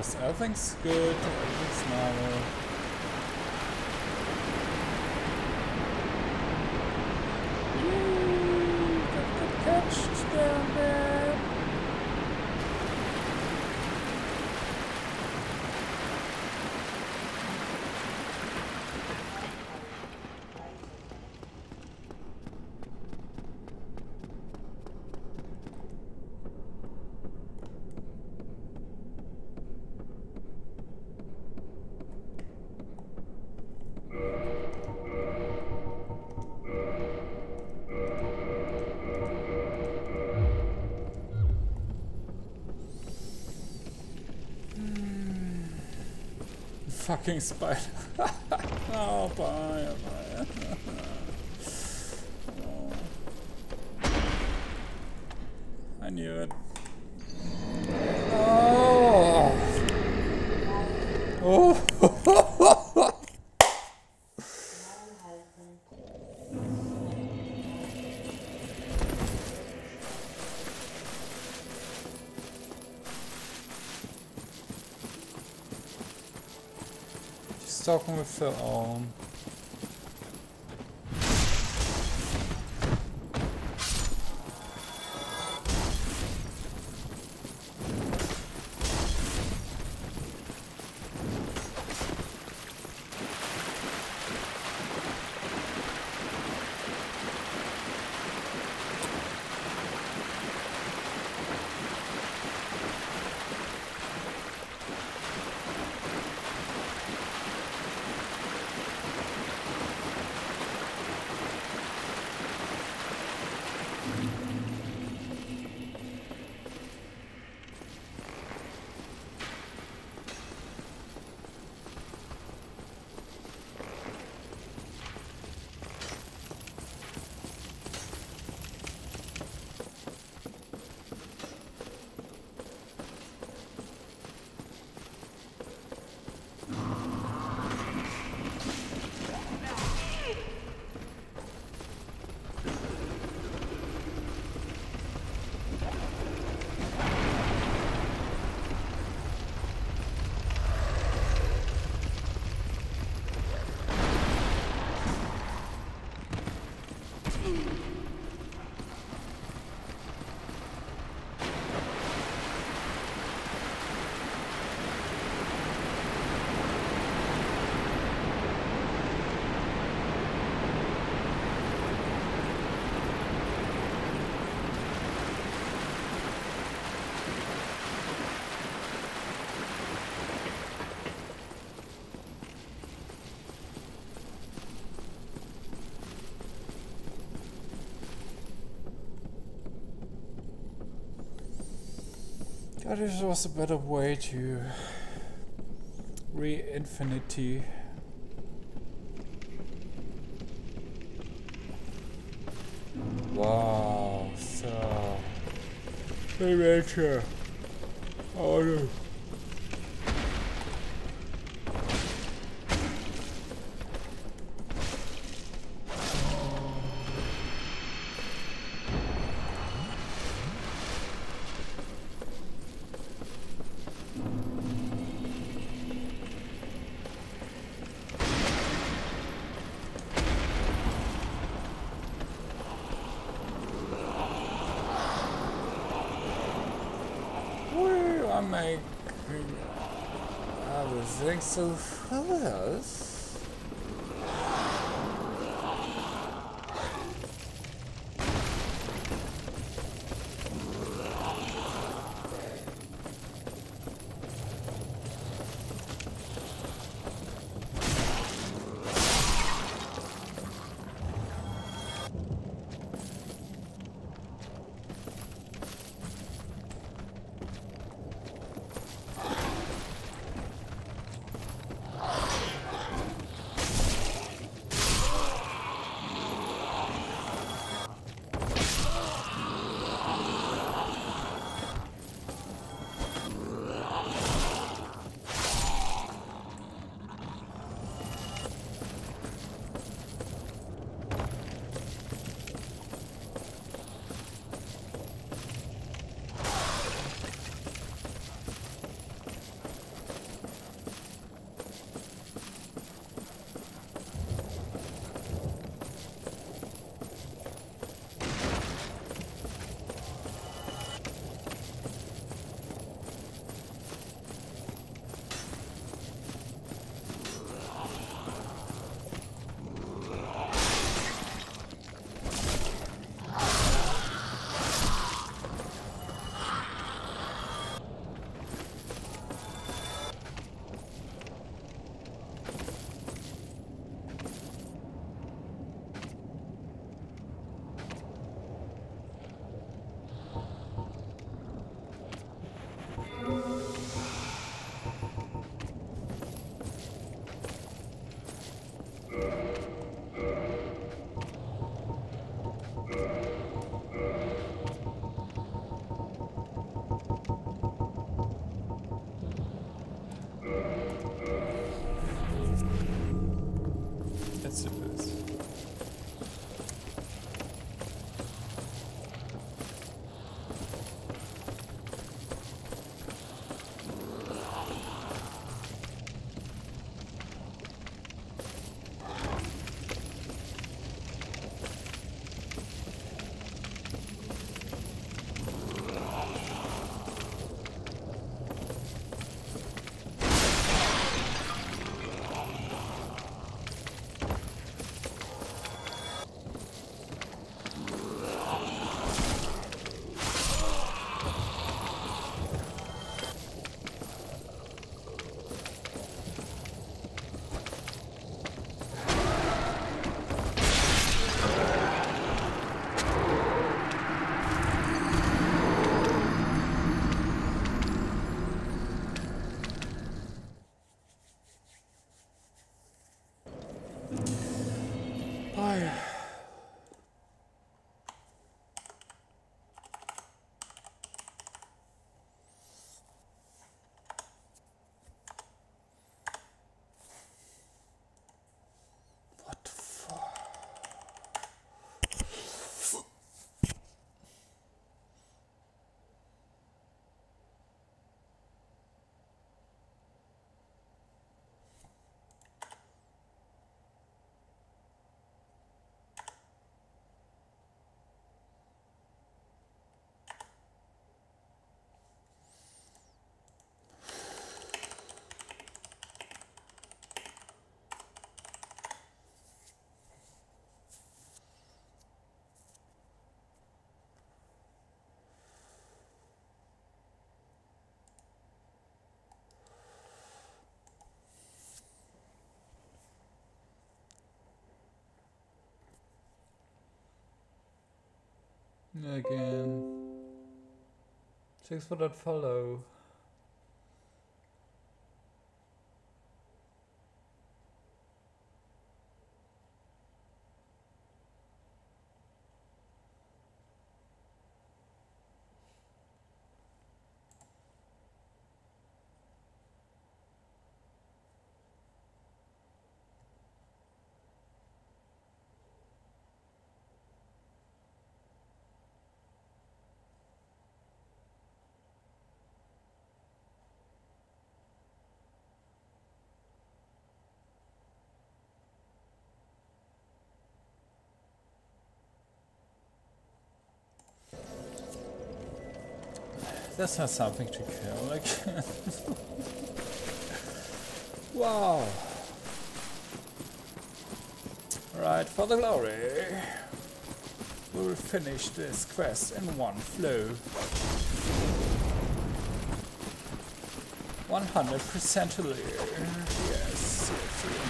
Course, everything's good, everything's normal. Fucking spider. <laughs> oh, bye, oh, bye. <laughs> Oh. I knew it. Oh. Oh. Just talking Phil. Oh. Was a better way to re-infinity. Wow, so... Adventure. Oh so Again. Thanks for that follow. That's not something to kill, like... <laughs> wow! Right, for the glory! We'll finish this quest in one flow. 100% clear. Yes, yes, yes.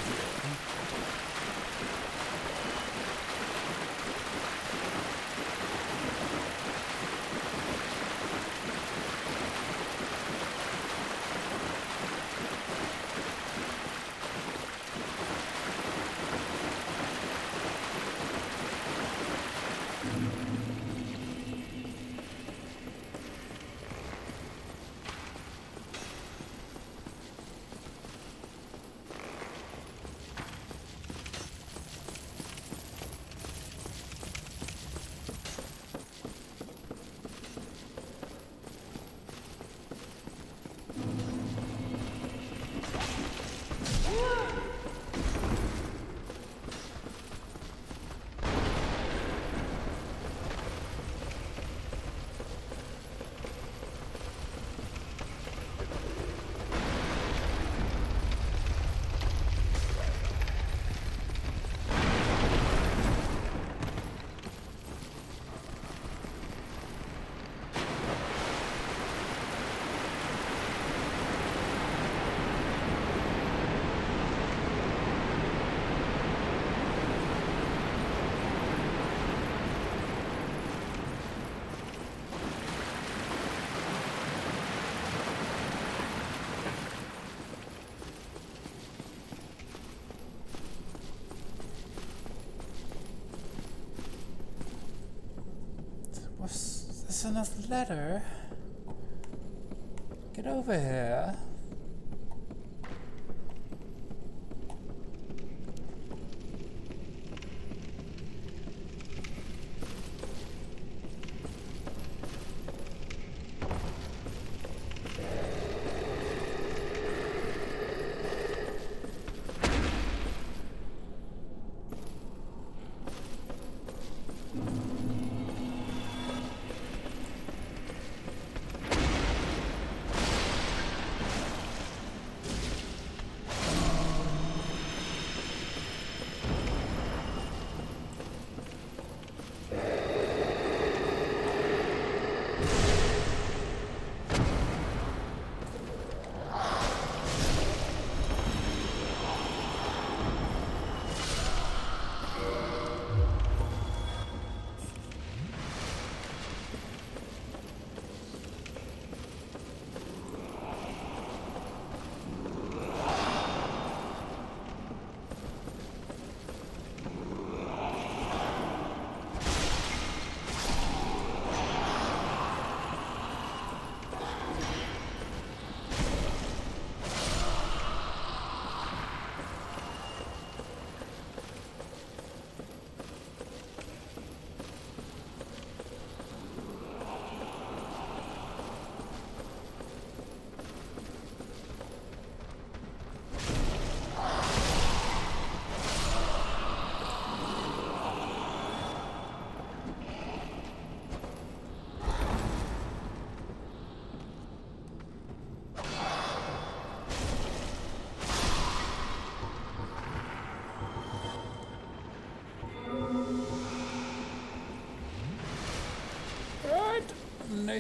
Was this another letter? Get over here.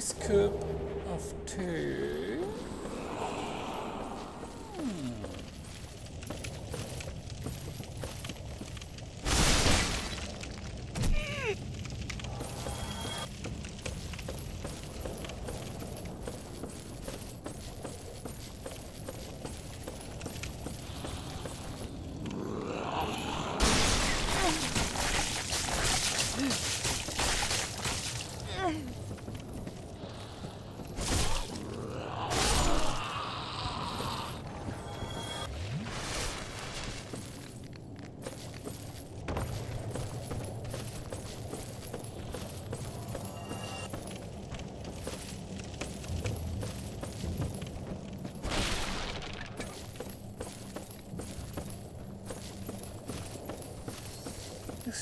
Ice cube of tea.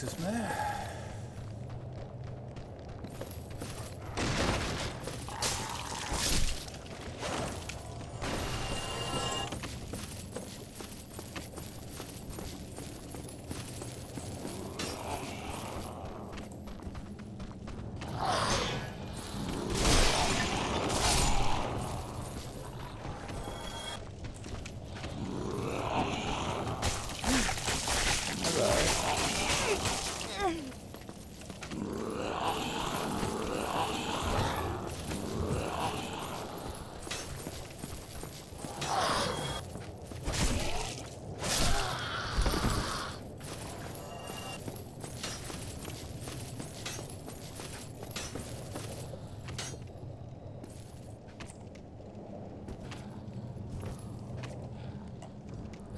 Excuse me.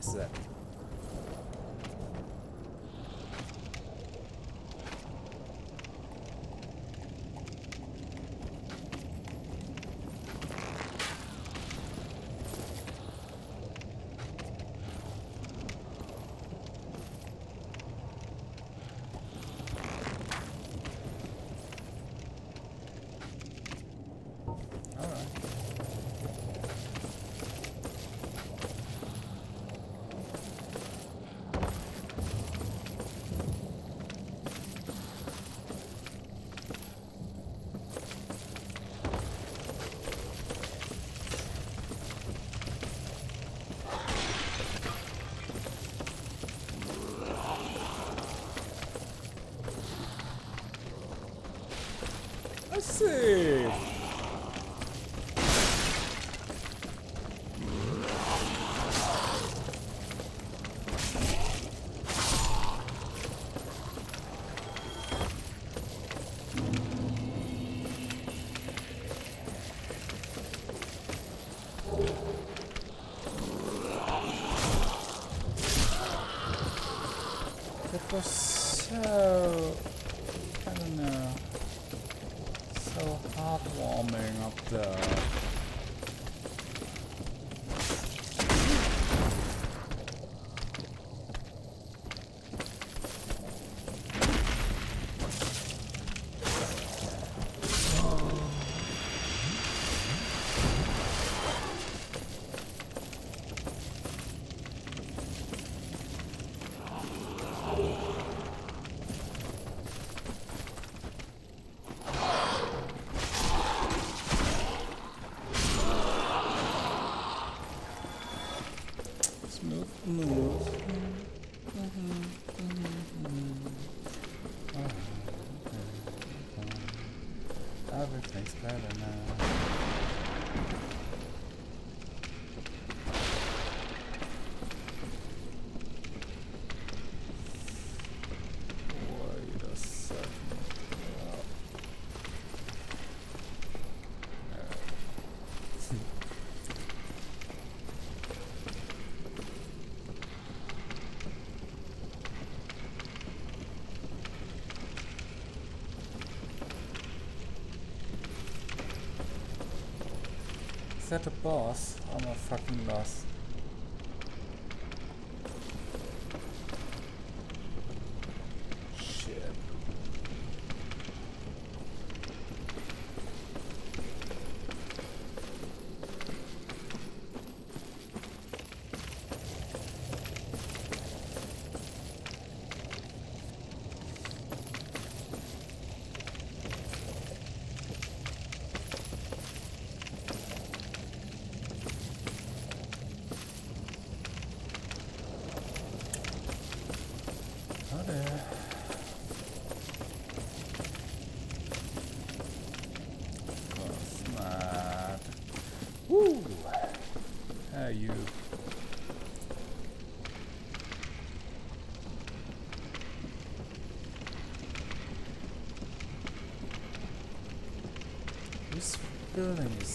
Is that? Alright. I that a boss? I'm a fucking lost. Building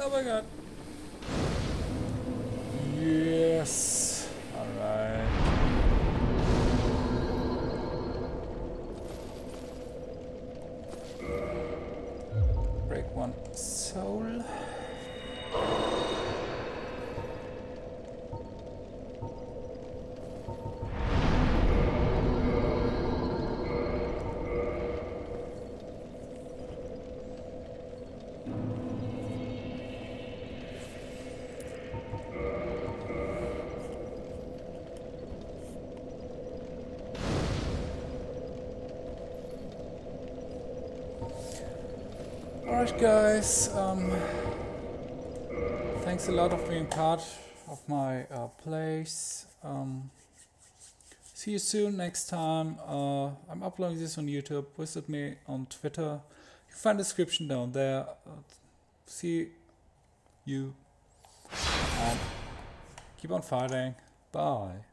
Oh my god! Alright guys, um, thanks a lot of being part of my uh, plays. Um, see you soon next time. Uh, I'm uploading this on YouTube. Visit me on Twitter. You find the description down there. Uh, see you and keep on fighting. Bye.